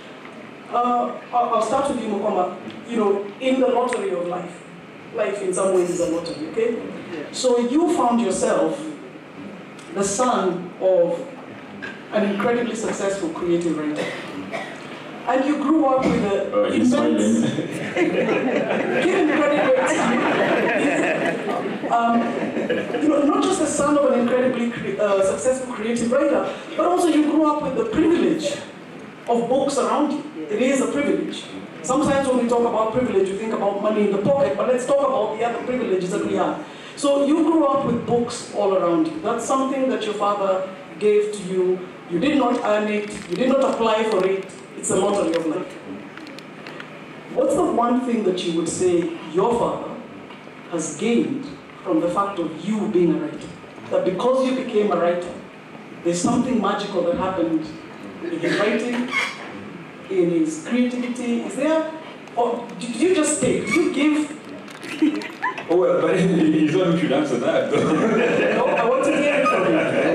Uh, I'll I'll start with you, Mukoma. You know, in the lottery of life, life in some ways is a lottery, okay? So you found yourself the son of an incredibly successful creative writer. And you grew up with a Uh, immense, smiling. *laughs* give him credit where it's due. um, you know, not just the son of an incredibly cre- uh, successful creative writer, but also you grew up with the privilege of books around you. It is a privilege. Sometimes when we talk about privilege, we think about money in the pocket, but let's talk about the other privileges that we have. So you grew up with books all around you. That's something that your father gave to you. You did not earn it, you did not apply for it. It's a lottery of life. What's the one thing that you would say your father has gained from the fact of you being a writer? That because you became a writer, there's something magical that happened in his writing, in his creativity. Is there, or did you just take? Did you give? Oh, well, but *laughs* he's one who should answer that. No, I want to hear it from you.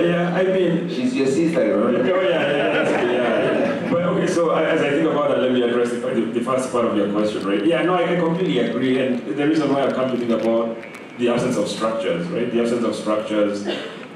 Yeah, I mean, She's your sister, Oh, remember? yeah, yeah, yeah, yeah. But okay, so as I think about that, let me address the, the, the first part of your question, right? Yeah, no, I, I completely agree. And the reason why I come to think about the absence of structures, right? The absence of structures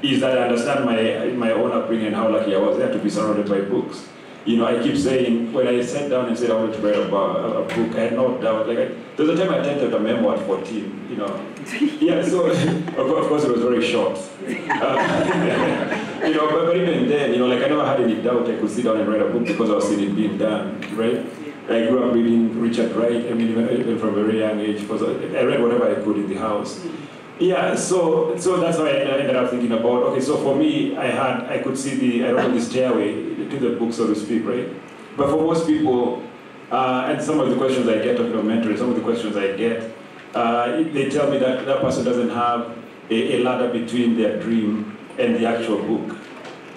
is that I understand my my own upbringing and how lucky I was there to be surrounded by books. You know, I keep saying when I sat down and said I wanted to write a, a, a book, I had no doubt. Like, I, there was a time I attempted a memoir at 14. You know, *laughs* yeah. So of course, it was very short. *laughs* Uh, *laughs* you know, but, but even then, you know, like I never had any doubt I could sit down and write a book because I was seeing it being done, right? I grew up reading Richard Wright, I mean, even, even from a very young age, because I, I read whatever I could in the house. Yeah, so so that's why I ended up thinking about, okay, so for me, I had, I could see the, I the stairway to the book, so to speak, right? But for most people, uh, and some of the questions I get talking about mentoring, some of the questions I get, uh, they tell me that that person doesn't have a, a ladder between their dream and the actual book,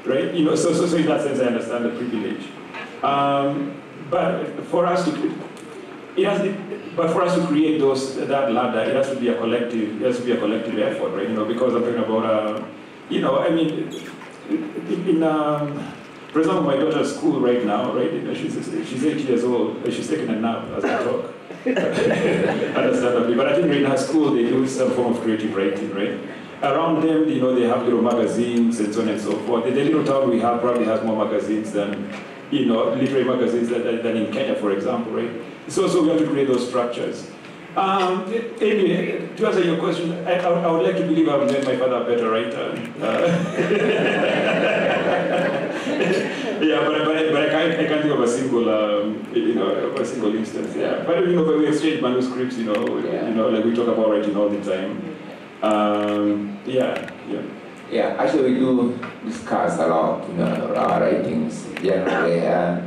right? You know, so, so, so in that sense, I understand the privilege. Um, but for us to, it has but for us to create those that ladder, it has to be a collective. It has to be a collective effort, right? You know, because I'm talking about, uh, you know, I mean, in, um, for example, my daughter's school right now, right? you know, She's she's eight years old. She's taking a nap as I talk. *laughs* Understandably, but I think in her school they do some form of creative writing, right? Around them, you know, they have little magazines and so on and so forth. The little town we have probably has more magazines than, you know, literary magazines than, than in Kenya, for example, right? So, so we have to create those structures. Um, anyway, to answer your question, I, I, would- like to believe I've made my father a better writer. Uh, *laughs* yeah, but, but, but I, can't, I can't think of a single, um, you know, of a single instance. Yeah, but you know, but we exchange manuscripts. You know, Yeah. you know, like we talk about writing all the time. Um, yeah, yeah. Yeah, actually we do discuss a lot, you know, our writings generally, uh,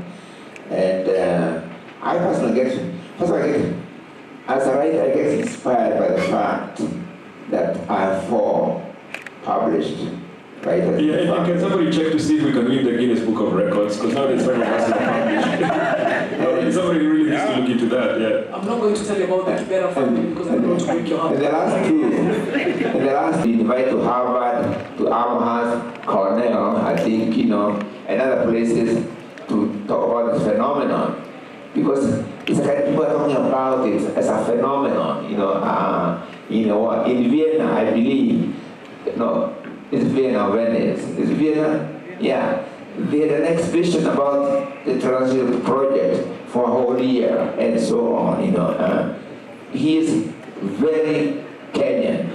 and uh, I personally get, first I get, as a writer, I get inspired by the fact that I have four published writers. Yeah, and, and can somebody check to see if we can win the Guinness Book of Records? Because now there's five of us in published. *laughs* *laughs* somebody really needs to look into that. Yeah. I'm not going to tell you about the Kibera family because I'm going to break your And the last two, and the last we invite to Harvard, to Amherst, Cornell, I think, you know, and other places to talk about this phenomenon. Because it's like people are talking about it as a phenomenon, you know, uh, you know, in Vienna, I believe, no, it's Vienna, Venice, it's Vienna, yeah. They had an exhibition about the transition project for a whole year and so on, you know. Uh, he is very Kenyan,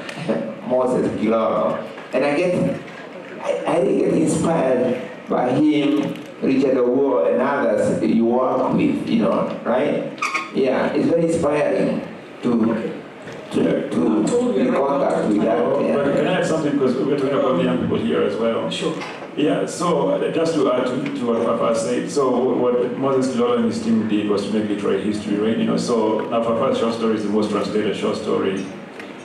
*laughs* Moses Kilolo. And I get, I, I get inspired by him, Richard Owo and others you work with, you know, right? Yeah, it's very inspiring to, to, to be in contact with that. But can I add something because we're talking about the young people here as well. Sure. Yeah, so uh, just to add to, to what Papa said, so what Moses Kilolo and his team did was to make literary history, right? You know, so now Papa's short story is the most translated short story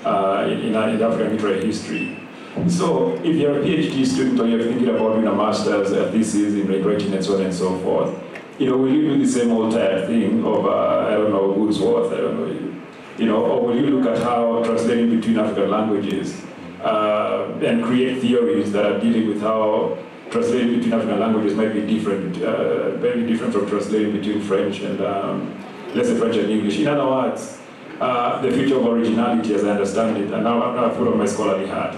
uh, in, in, in African literary history. So if you're a PhD student or you're thinking about doing a master's a thesis in writing and so on and so forth, you know, will you do the same old tired thing of, uh, I don't know, Wordsworth, I don't know, you know, or will you look at how translating between African languages uh, and create theories that are dealing with how translating between African languages might be different, uh, very different from translating between French and, um, let's say, French and English. In other words, uh, the future of originality, as I understand it, and now, now I put on my scholarly hat,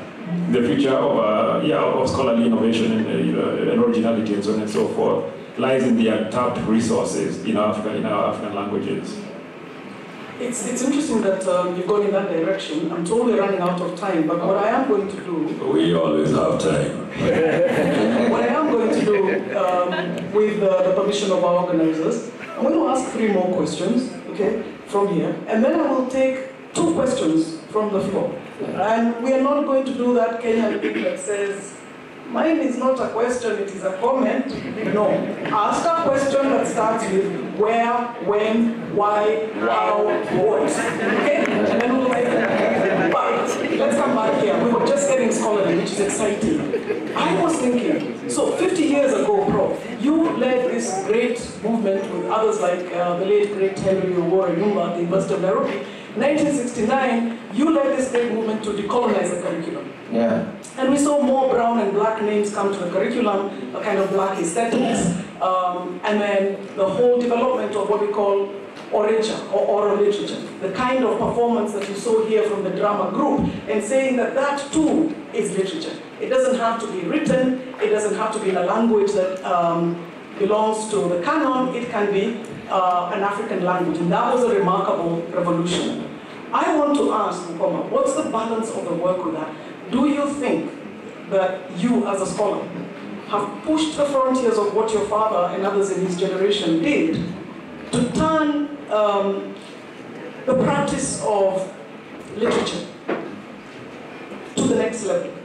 the future of, uh, yeah, of scholarly innovation and, uh, you know, and originality and so on and so forth lies in the untapped resources in Africa, in our African languages. It's, it's interesting that um, you've gone in that direction. I'm totally running out of time, but what I am going to do, We always have time. *laughs* what I am going to do um, with uh, the permission of our organizers, I'm going to ask three more questions, okay, from here, and then I will take two questions from the floor. And we are not going to do that Kenyan thing that says, mine is not a question, it is a comment. No, ask a question that starts with where, when, why, how, what. Okay? But let's come back here. We were just getting scholarly, which is exciting. I was thinking, so 50 years ago, Prof, you led this great movement with others like uh, the late great Henry Anyumba at the University of Nairobi. 1969, you led this great movement to decolonize the curriculum. Yeah. And we saw more brown and black names come to the curriculum, a kind of black aesthetics, um, and then the whole development of what we call orature or oral literature, the kind of performance that you saw here from the drama group, and saying that that too is literature. It doesn't have to be written, it doesn't have to be in a language that um, belongs to the canon, it can be uh, an African language, and that was a remarkable revolution. I want to ask Mukoma, what's the balance of the work with that? Do you think that you, as a scholar, have pushed the frontiers of what your father and others in his generation did to turn um, the practice of literature to the next level?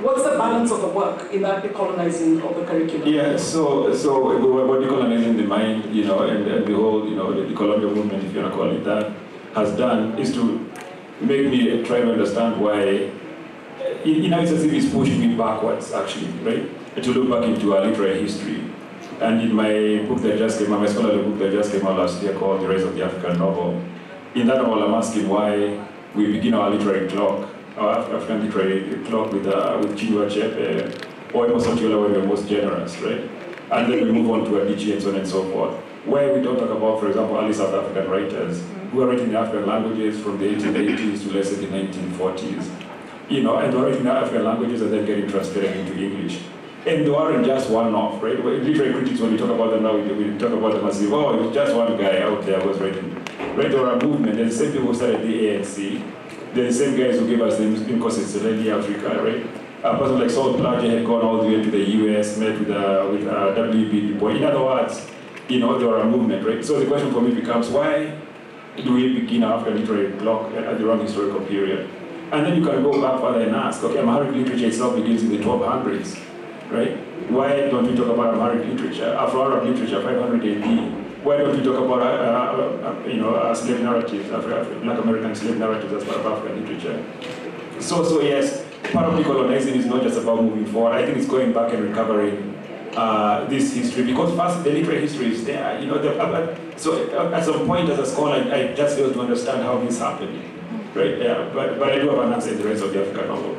What's the balance of the work in that decolonizing of the curriculum? Yeah, so so we were what decolonizing the mind, you know, and, and the whole, you know, the colonial movement, if you want to call it that, has done is to make me try to understand why, you know, it's as if it's pushing me backwards, actually, right? To look back into our literary history. And in my book that just came out, my scholarly book that just came out last year called The Rise of the African Novel, in that novel I'm asking why we begin our literary clock, our Af- African literary clock with, uh, with Achebe, or Amos Tutuola when we were most generous, right? And then we move on to Adichie and so on and so forth. Where we don't talk about, for example, early South African writers who are writing in African languages from the 1880s to let's say the 1940s. You know, and they're writing in African languages and then getting translated into English. And they aren't just one-off, right? When Literary critics, when we talk about them now, we, we talk about them as if, oh, it's just one guy out there who was writing. Right, or a movement. They're the same people who started the ANC. They're the same guys who gave us the Nkosi Sikelel' iAfrika, right? a person like Sol Plaatje had gone all the way to the US, met with, uh, with uh, W.B. Bois. In other words, you know, there were a movement, right? So the question for me becomes, why do we begin our African literary block at the wrong historical period? And then you can go back further and ask, okay, Amharic literature itself begins in the 1200s, right? Why don't we talk about Amharic literature, Afro-Arab literature, 500 AD? Why don't we talk about, uh, uh, you know, uh, slave narratives, Afro- Black American slave narratives as part of African literature? So, so yes, part of decolonizing is not just about moving forward. I think it's going back and recovering uh, this history because first the literary history is there. You know, the, uh, so uh, at some point as a scholar, I, I just failed to understand how this happened. Right? Yeah, but, but I do have an answer in the rest of the African novel.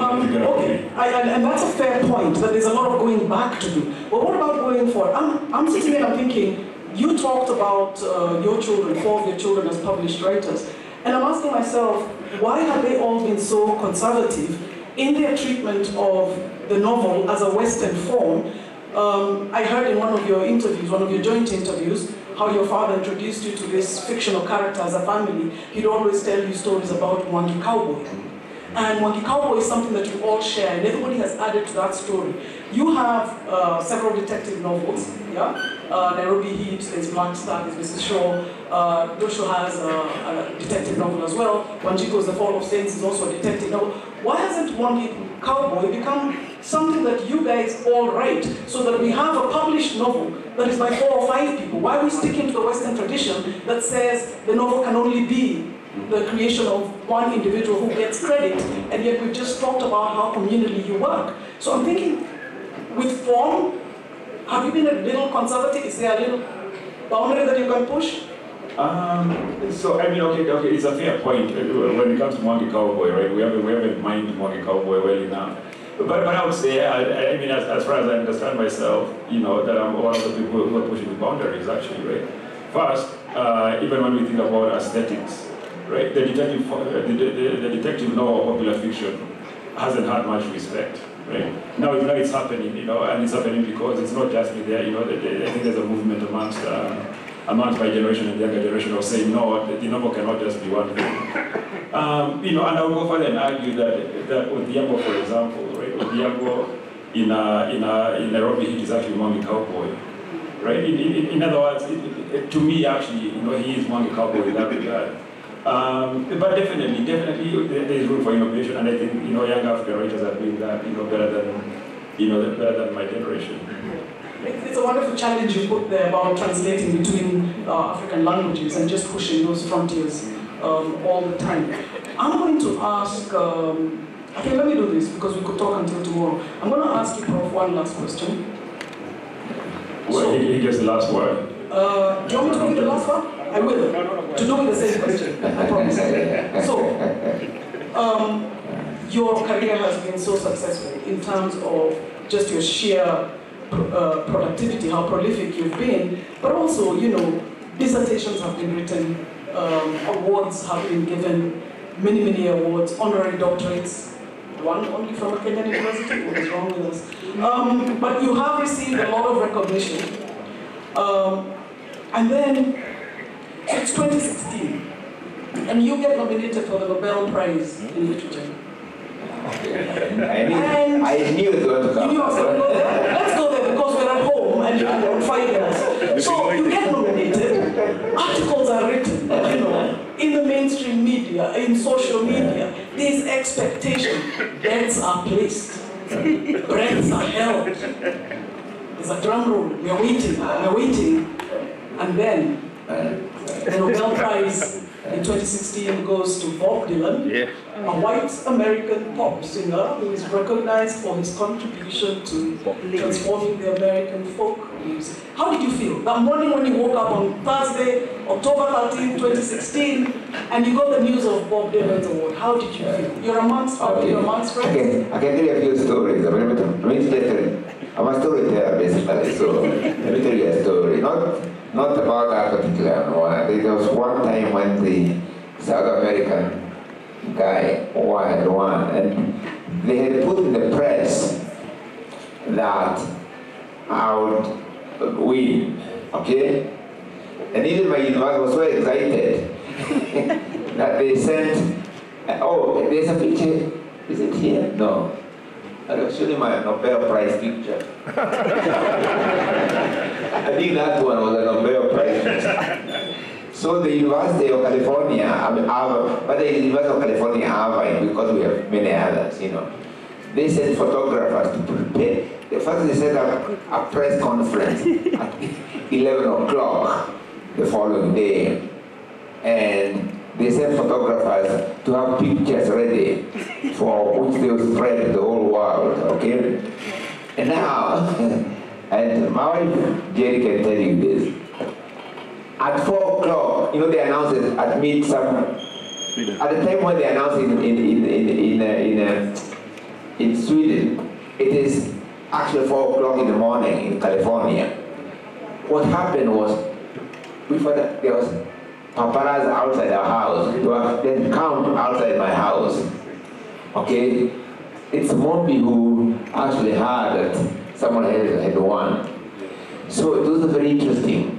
Um, okay, I, and, and that's a fair point, that there's a lot of going back to do. But what about going forward? I'm, I'm sitting there and I'm thinking, you talked about uh, your children, four of your children as published writers. And I'm asking myself, why have they all been so conservative in their treatment of the novel as a Western form? Um, I heard in one of your interviews, one of your joint interviews, how your father introduced you to this fictional character as a family. He'd always tell you stories about Mwangi Cowboy. And Mwangi Cowboy is something that you all share, and everybody has added to that story. You have uh, several detective novels, yeah? Uh, Nairobi Heat, there's Black Star, there's Mrs. Shaw. Uh, Nducu has a, a detective novel as well. Wanjiku's The Fall of Saints is also a detective novel. Why hasn't Mwangi Cowboy become something that you guys all write so that we have a published novel that is by four or five people? Why are we sticking to the Western tradition that says the novel can only be the creation of one individual who gets credit, and yet we've just talked about how communally you work. So I'm thinking, with form, have you been a little conservative? Is there a little boundary that you can push? Um, so I mean, okay, okay, it's a fair point uh, when it comes to Mwangi Cowboy, right? We haven't we haven't mined Mwangi Cowboy well enough. But, but I would say, I, I mean, as, as far as I understand myself, you know, that I'm one of the people who are pushing the boundaries, actually, right? First, uh, even when we think about aesthetics, right? The detective, uh, the, the, the detective novel, popular fiction, hasn't had much respect, right? Now, now it's happening, you know, and it's happening because it's not just me there, you know, the, the, I think there's a movement amongst, uh, amongst my generation and the younger generation of saying, no, the, the novel cannot just be one thing. Um, you know, and I will go further and argue that, that Odhiambo, for example, right, Odhiambo in, uh, in, uh, in Nairobi Heat is actually Mwangi Cowboy, right? In, in, in other words, it, it, to me, actually, you know, he is Mwangi Cowboy in that regard. Um, but definitely, definitely, there is room for innovation, and I think you know young African writers are doing that, you know, better than you know better than my generation. *laughs* It's a wonderful challenge you put there about translating between uh, African languages and just pushing those frontiers um, all the time. I'm going to ask. Um, okay, let me do this because we could talk until tomorrow. I'm going to ask you, Prof, one last question. Well, he, he gets the last word. Uh, do you want me to give the last one? I will. To do with the same question, *laughs* I promise. So, um, your career has been so successful in terms of just your sheer uh, productivity, how prolific you've been, but also, you know, dissertations have been written, um, awards have been given, many, many awards, honorary doctorates, one only from a Kenyan university, what is wrong with us? Um, but you have received a lot of recognition. Um, and then so it's 2016, and you get nominated for the Nobel Prize in Literature. I knew, I knew it was going to You knew I going to go come. there? Let's go there because we're at home and you and on Fridays. So you get nominated, articles are written, you know, in the mainstream media, in social media. There's expectation, bets are placed, breaths are held. There's a drum roll, we're waiting, we're waiting. And then uh, the Nobel Prize in 2016 goes to Bob Dylan, a white American pop singer who is recognized for his contribution to transforming the American folk music. How did you feel that morning when you woke up on Thursday, October 13, 2016, and you got the news of Bob Dylan's award? How did you feel? You're amongst family, you're amongst friends. Okay, I can tell you a few stories. I mean, let me tell you, I'm a storyteller basically, so let me tell you a story. Not, not about that particular one. Uh, there was one time when the South American guy won, won, and they had put in the press that I would win, okay? And even my university was so excited *laughs* that they sent, oh, there's a picture, is it here? No. I was showing my Nobel Prize picture. *laughs* I think that one was a Nobel Prize picture. So the University of California, I mean, Harvard, but the University of California, Irvine, because we have many others, you know, they sent photographers to prepare. The first they set up a press conference at *laughs* 11 o'clock the following day. And they sent photographers to have pictures ready for which they spread the whole world, okay? And now, *laughs* and my wife Njeeri can tell you this. At 4 o'clock, you know, they announced it at midsummer. At the time when they announced it in, in, in, in, in, uh, in, uh, in Sweden, it is actually 4 o'clock in the morning in California. What happened was, before that there was paparazzi outside our house. They were camped outside my house. Okay? It's Mumbi who actually heard that someone had, had won. So it was very interesting.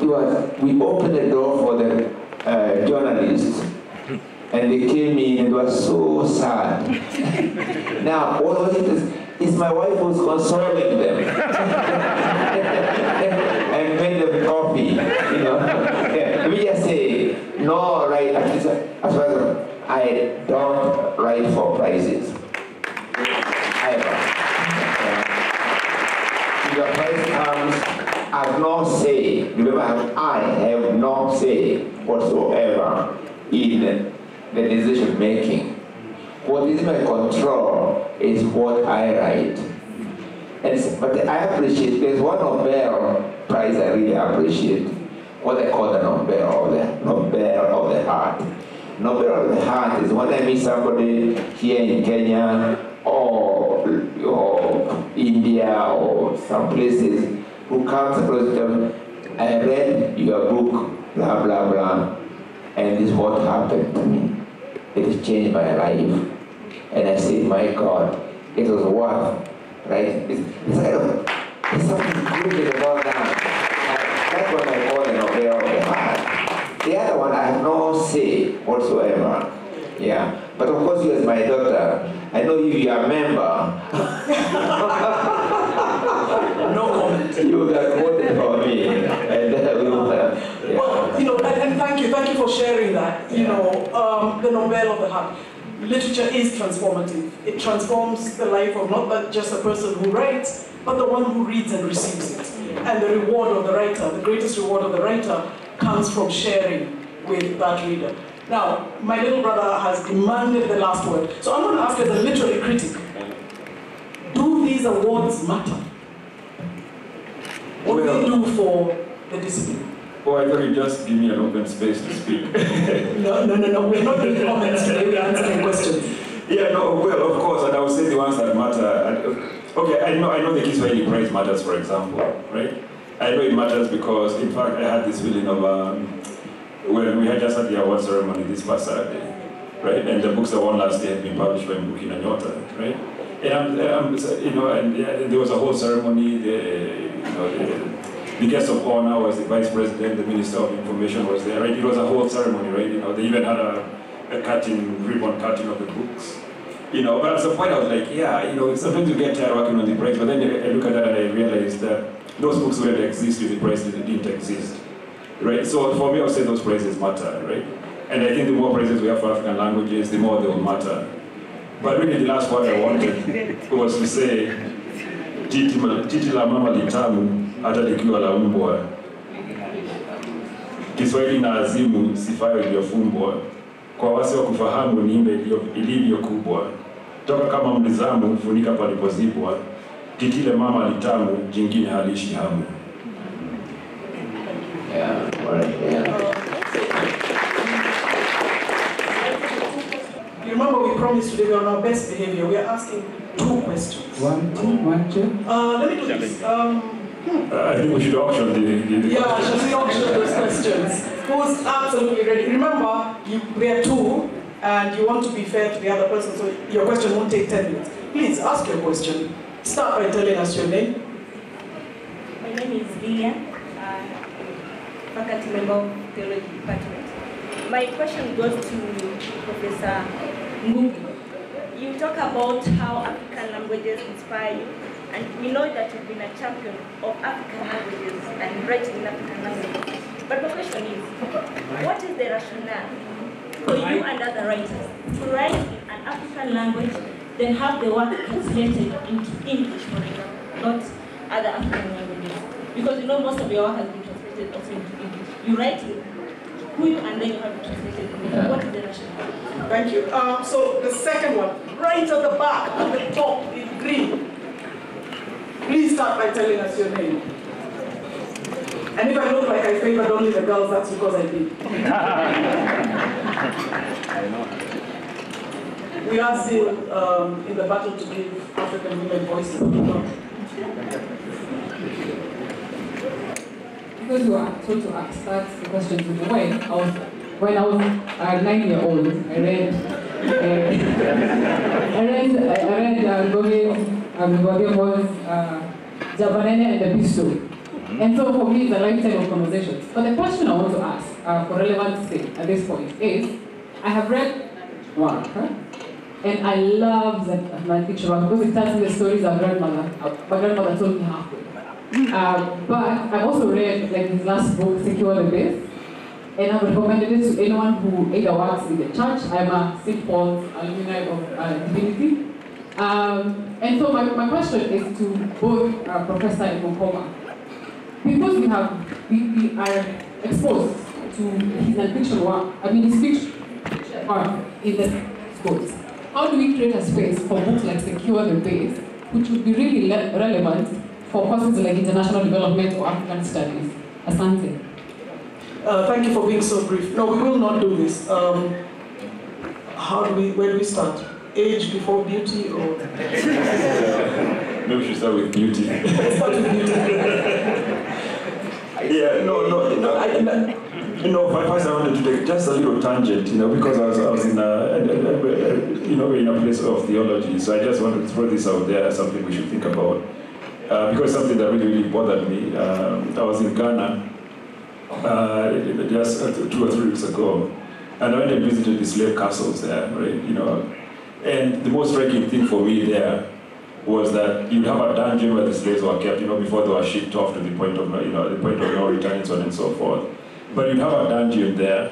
It was, we opened the door for the uh, journalists and they came in and it was so sad. *laughs* now, what was it is, is my wife was consoling them *laughs* and made them coffee, you know. *laughs* Yeah, me just say, no, right, at least as far as I don't write for prizes. If your prize comes, I have no say, remember I have no say whatsoever in the decision making. What is my control is what I write. And but I appreciate, there's one Nobel Prize I really appreciate, what they call the Nobel of the, Nobel of the Heart. Nobel of the Heart is when I meet somebody here in Kenya or, or India or some places who comes across them, I read your book, blah, blah, blah, and this is what happened to me. It has changed my life. And I said, my God, it was worth, right? It's, it's there's something good about that. That's what I call the Nobel of the heart. The other one, I have no say whatsoever. Yeah. But of course, you as my daughter, I know if you are a member, *laughs* No comment. you got voted for me. And uh, we will, uh, yeah. Well, you know, and, and thank you, thank you for sharing that. You know, um, the Nobel of the Heart. Literature is transformative. It transforms the life of not just the person who writes, but the one who reads and receives it. And the reward of the writer, the greatest reward of the writer, comes from sharing with that reader. Now, my little brother has demanded the last word. So I'm going to ask you as a literary critic, do these awards matter? What do they do for the discipline? Oh, I thought you just give me an open space to speak. No, no, no, no. We're not doing comments today. We're answering questions. yeah, no, well, of course, and I would say the ones that matter. Okay, I know, I know the Kiswahili Prize matters, for example, right? I know it matters because, in fact, I had this feeling of um, when we had just had the award ceremony this past Saturday, right? And the books that won last year had been published by Mkuki na Nyota, right? And I'm, I'm, you know, and yeah, there was a whole ceremony. The, you know, the, the guest of honor was the vice president. The minister of information was there, right? It was a whole ceremony, right? You know, they even had a, a cutting, ribbon cutting of the books. You know, but at some point I was like, yeah, you know, sometimes you get tired working on the prize, but then I look at that and I realize that those books wouldn't exist if the prize didn't exist, right? So for me, I would say those prizes matter, right? And I think the more prizes we have for African languages, the more they will matter. But really, the last word I wanted *laughs* was to say, titi la mama litamu hata likiwa la mbwa. Kiswahili na azimu sifayo iliyofumbwa, kwa wasi wa kufahamu ni imbe ilivyo kubwa. Toka kama mlizamu funika palipozibwa, titile mama litamu, jingine halishi hamu. Yeah, all right, yeah. You remember we promised today we are on our best behavior. We are asking two questions. One, two, one, two. Uh, let me do this. Um, Uh, I think we should auction the, the, the yeah, shall we auction those questions? Who's absolutely ready? Remember, you, we are two, and you want to be fair to the other person, so your question won't take 10 minutes. Please ask your question. Start by telling us your name. My name is Leah, uh, faculty member of the theology department. My question goes to Professor Ngugi. you talk about how African languages inspire you, and we know that you've been a champion of African languages and writing in African languages. But my question is, what is the rationale for you and other writers to write in an African language, then have the work translated into English, for example, not other African languages? Because you know most of your work has been translated also into English. You write it, Kuyu, and then you have it translated into English. What is the rationale? Thank you. Um, so the second one, right at the back, at the top, in green. Please start by telling us your name. And if I look like I favored only the girls, that's because I did. *laughs* We are still um, in the battle to give African women voices. Because you are told to ask the question in a way. I was when I was uh, nine year old, I read uh, *laughs* I read I read uh, Goge um, uh, Njamba Nene and the Bistro. And so for me, it's a lifetime of conversations. But the question I want to ask, uh, for relevance sake at this point, is I have read one, huh? And I love that my picture because it tells me the stories our grandmother, my grandmother told me halfway. Uh, but I've also read like his last book, Secure the Base, and I've recommended it to anyone who either works in the church. I'm a St. Paul's alumni of uh, divinity. Um, and so my, my question is to both uh, Professor and Mukoma because we have we, we are exposed to his nonfiction work, I mean his fiction work in the schools. How do we create a space for books like Secure the Base, which would be really le- relevant for courses like international development or African studies? Asante. Uh, thank you for being so brief. No, we will not do this. Um, how do we, where do we start? Age before beauty or? *laughs* Maybe we should start with beauty. Start with beauty. *laughs* Yeah, no, no, no. I, you know, first I wanted to take just a little tangent, you know, because I was, I was in a, you know, in a place of theology. So I just wanted to throw this out there as something we should think about. Uh, because something that really, really bothered me. Um, I was in Ghana uh, just uh, two or three weeks ago, and I went and visited the slave castles there, right? You know, and the most striking thing for me there was that you'd have a dungeon where the slaves were kept, you know, before they were shipped off to the point of, you know, the point of no return and so on and so forth. But you'd have a dungeon there,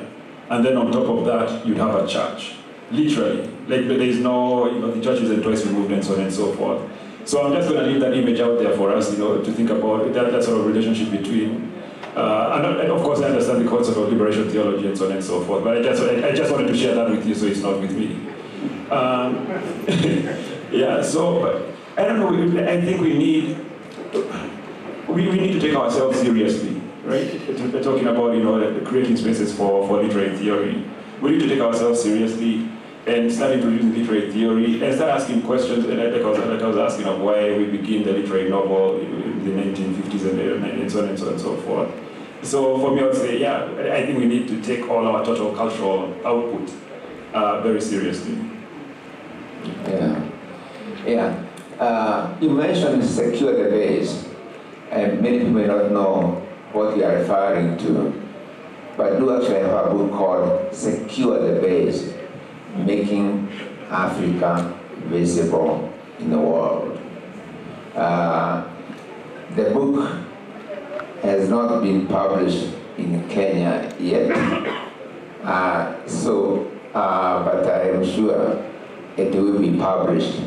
and then on top of that, you'd have a church, literally. Like there is no, you know, the church is a twice removed and so on and so forth. So I'm just going to leave that image out there for us, you know, to think about that, that sort of relationship between. Uh, and, and of course, I understand the concept of liberation theology and so on and so forth. But I just, I, I just wanted to share that with you, so it's not with me. Um, *laughs* yeah. So I don't know. I think we need we, we need to take ourselves seriously, right? We're talking about you know creating spaces for, for literary theory. We need to take ourselves seriously and start introducing literary theory and start asking questions. And I was, like I was asking of why we begin the literary novel in the 1950s and, and so on and so on and so forth. So for me, I would say, yeah, I think we need to take all our total cultural output uh, very seriously. Yeah. Yeah. Uh, you mentioned secure the base, and many people not know what you are referring to. But do actually have a book called Secure the Base, Making Africa Visible in the World. Uh, the book has not been published in Kenya yet. *coughs* Uh, so, uh, but I am sure it will be published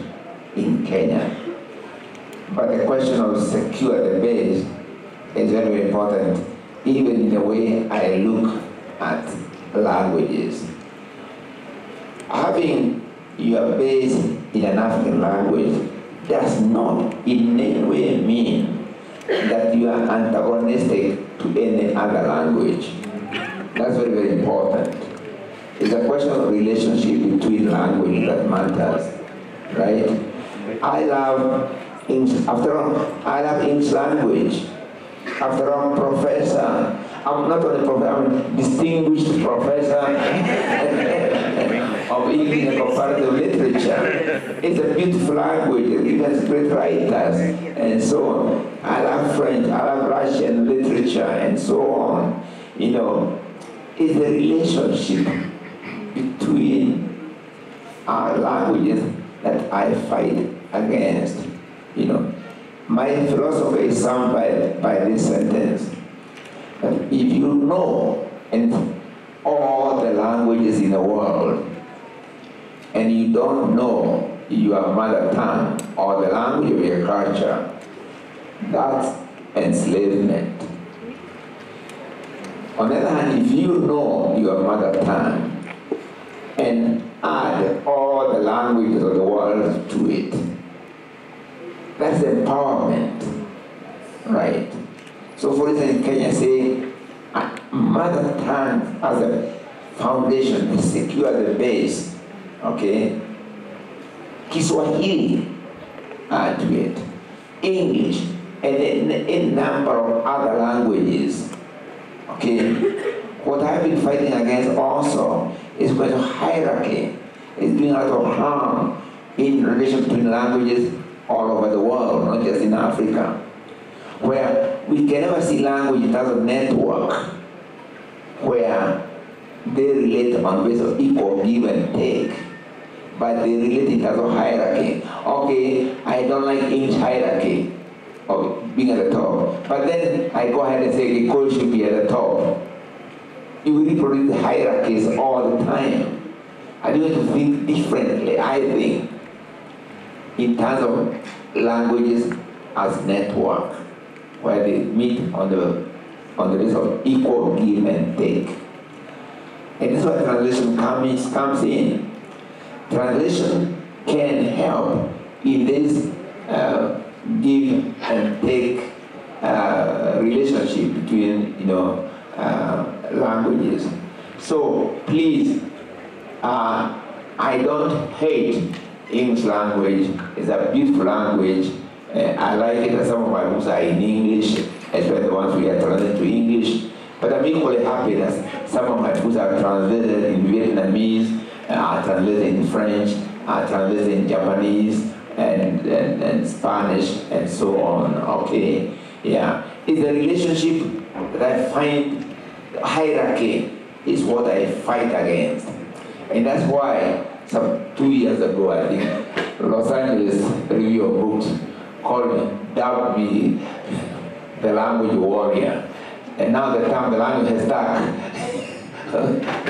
in Kenya. But the question of secure the base is very, important, even in the way I look at languages. Having your base in an African language does not in any way mean that you are antagonistic to any other language. That's very, very important. It's a question of relationship between language that matters, right? I love English, after all, I love English language. After I'm professor. I'm not only professor, I'm distinguished professor of English and comparative literature. It's a beautiful language, it has great writers, and so on. I love French, I love Russian literature, and so on. You know, it's the relationship between our languages that I fight against. You know, my philosophy is summed by, by this sentence. That if you know and all the languages in the world, and you don't know your mother tongue or the language of your culture, that's enslavement. On the other hand, if you know your mother tongue and add all the languages of the world to it, that's empowerment, right? So for instance, in Kenya say, mother tongue as a foundation, secure the base, okay? Kiswahili ah, add to it, English, and a, number of other languages, okay? What I've been fighting against also is to hierarchy. It's doing a lot of harm in relation between languages all over the world, not just in Africa, where we can never see language as a network where they relate on basis of equal give and take, but they relate in terms of hierarchy. Okay, I don't like English hierarchy of being at the top, but then I go ahead and say Gikuyu should be at the top. You will reproduce hierarchies all the time. I need to think differently, I think in terms of languages as network, where they meet on the on the basis of equal give and take. And this is where translation comes, comes in. Translation can help in this uh, give and take uh, relationship between you know uh, languages. So please, uh, I don't hate English language is a beautiful language. Uh, I like it. Some of my books are in English, especially the ones we are translated to English. But I'm equally happy that some of my books are translated in Vietnamese, uh, are translated in French, are translated in Japanese, and, and, and Spanish, and so on. Okay, yeah. It's a relationship that I find hierarchy is what I fight against. And that's why some two years ago, I think, Los Angeles Review of Books called me, me the language warrior. And now the term the language has stuck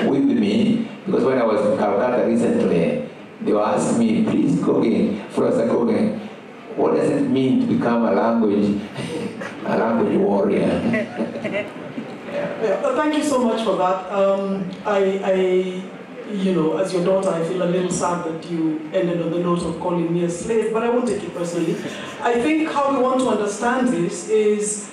*laughs* with me because when I was in Calcutta recently, they were asking me, please, Kogen, Professor Kogen, what does it mean to become a language, *laughs* a language warrior? *laughs* Yeah, thank you so much for that. Um, I, I you know, as your daughter, I feel a little sad that you ended on the note of calling me a slave, but I won't take it personally. I think how we want to understand this is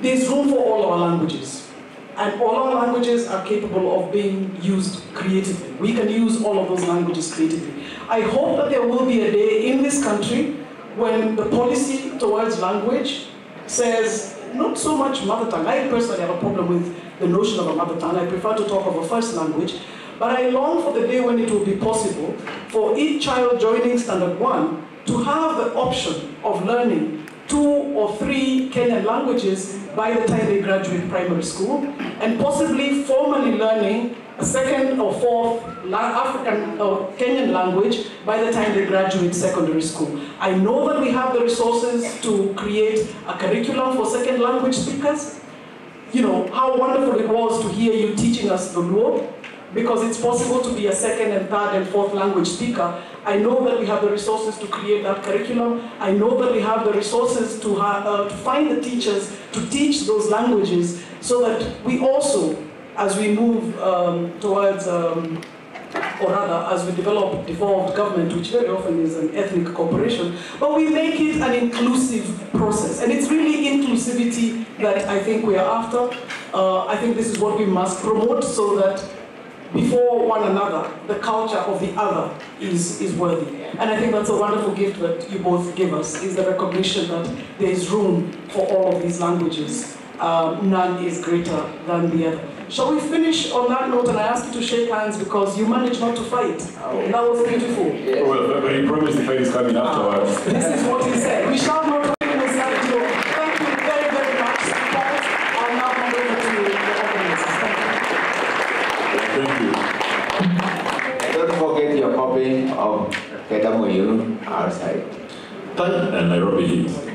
there's room for all our languages. And all our languages are capable of being used creatively. We can use all of those languages creatively. I hope that there will be a day in this country when the policy towards language says not so much mother tongue. I personally have a problem with the notion of a mother tongue. I prefer to talk of a first language. But I long for the day when it will be possible for each child joining Standard 1 to have the option of learning two or three Kenyan languages by the time they graduate primary school, and possibly formally learning a second or fourth African or Kenyan language by the time they graduate secondary school. I know that we have the resources to create a curriculum for second language speakers. You know, how wonderful it was to hear you teaching us the Luo, because it's possible to be a second and third and fourth language speaker. I know that we have the resources to create that curriculum. I know that we have the resources to, uh, to find the teachers to teach those languages so that we also, as we move um, towards, um, or rather, as we develop devolved government, which very often is an ethnic cooperation, but we make it an inclusive process. And it's really inclusivity that I think we are after. Uh, I think this is what we must promote so that before one another, the culture of the other is, is worthy. And I think that's a wonderful gift that you both give us, is the recognition that there is room for all of these languages. Um, none is greater than the other. Shall we finish on that note and I ask you to shake hands because you managed not to fight. Oh. That was beautiful. Yeah. Well, but he promised the fight is coming afterwards. This is what he said. We shall not for KWU outside. and Nairobi Heat.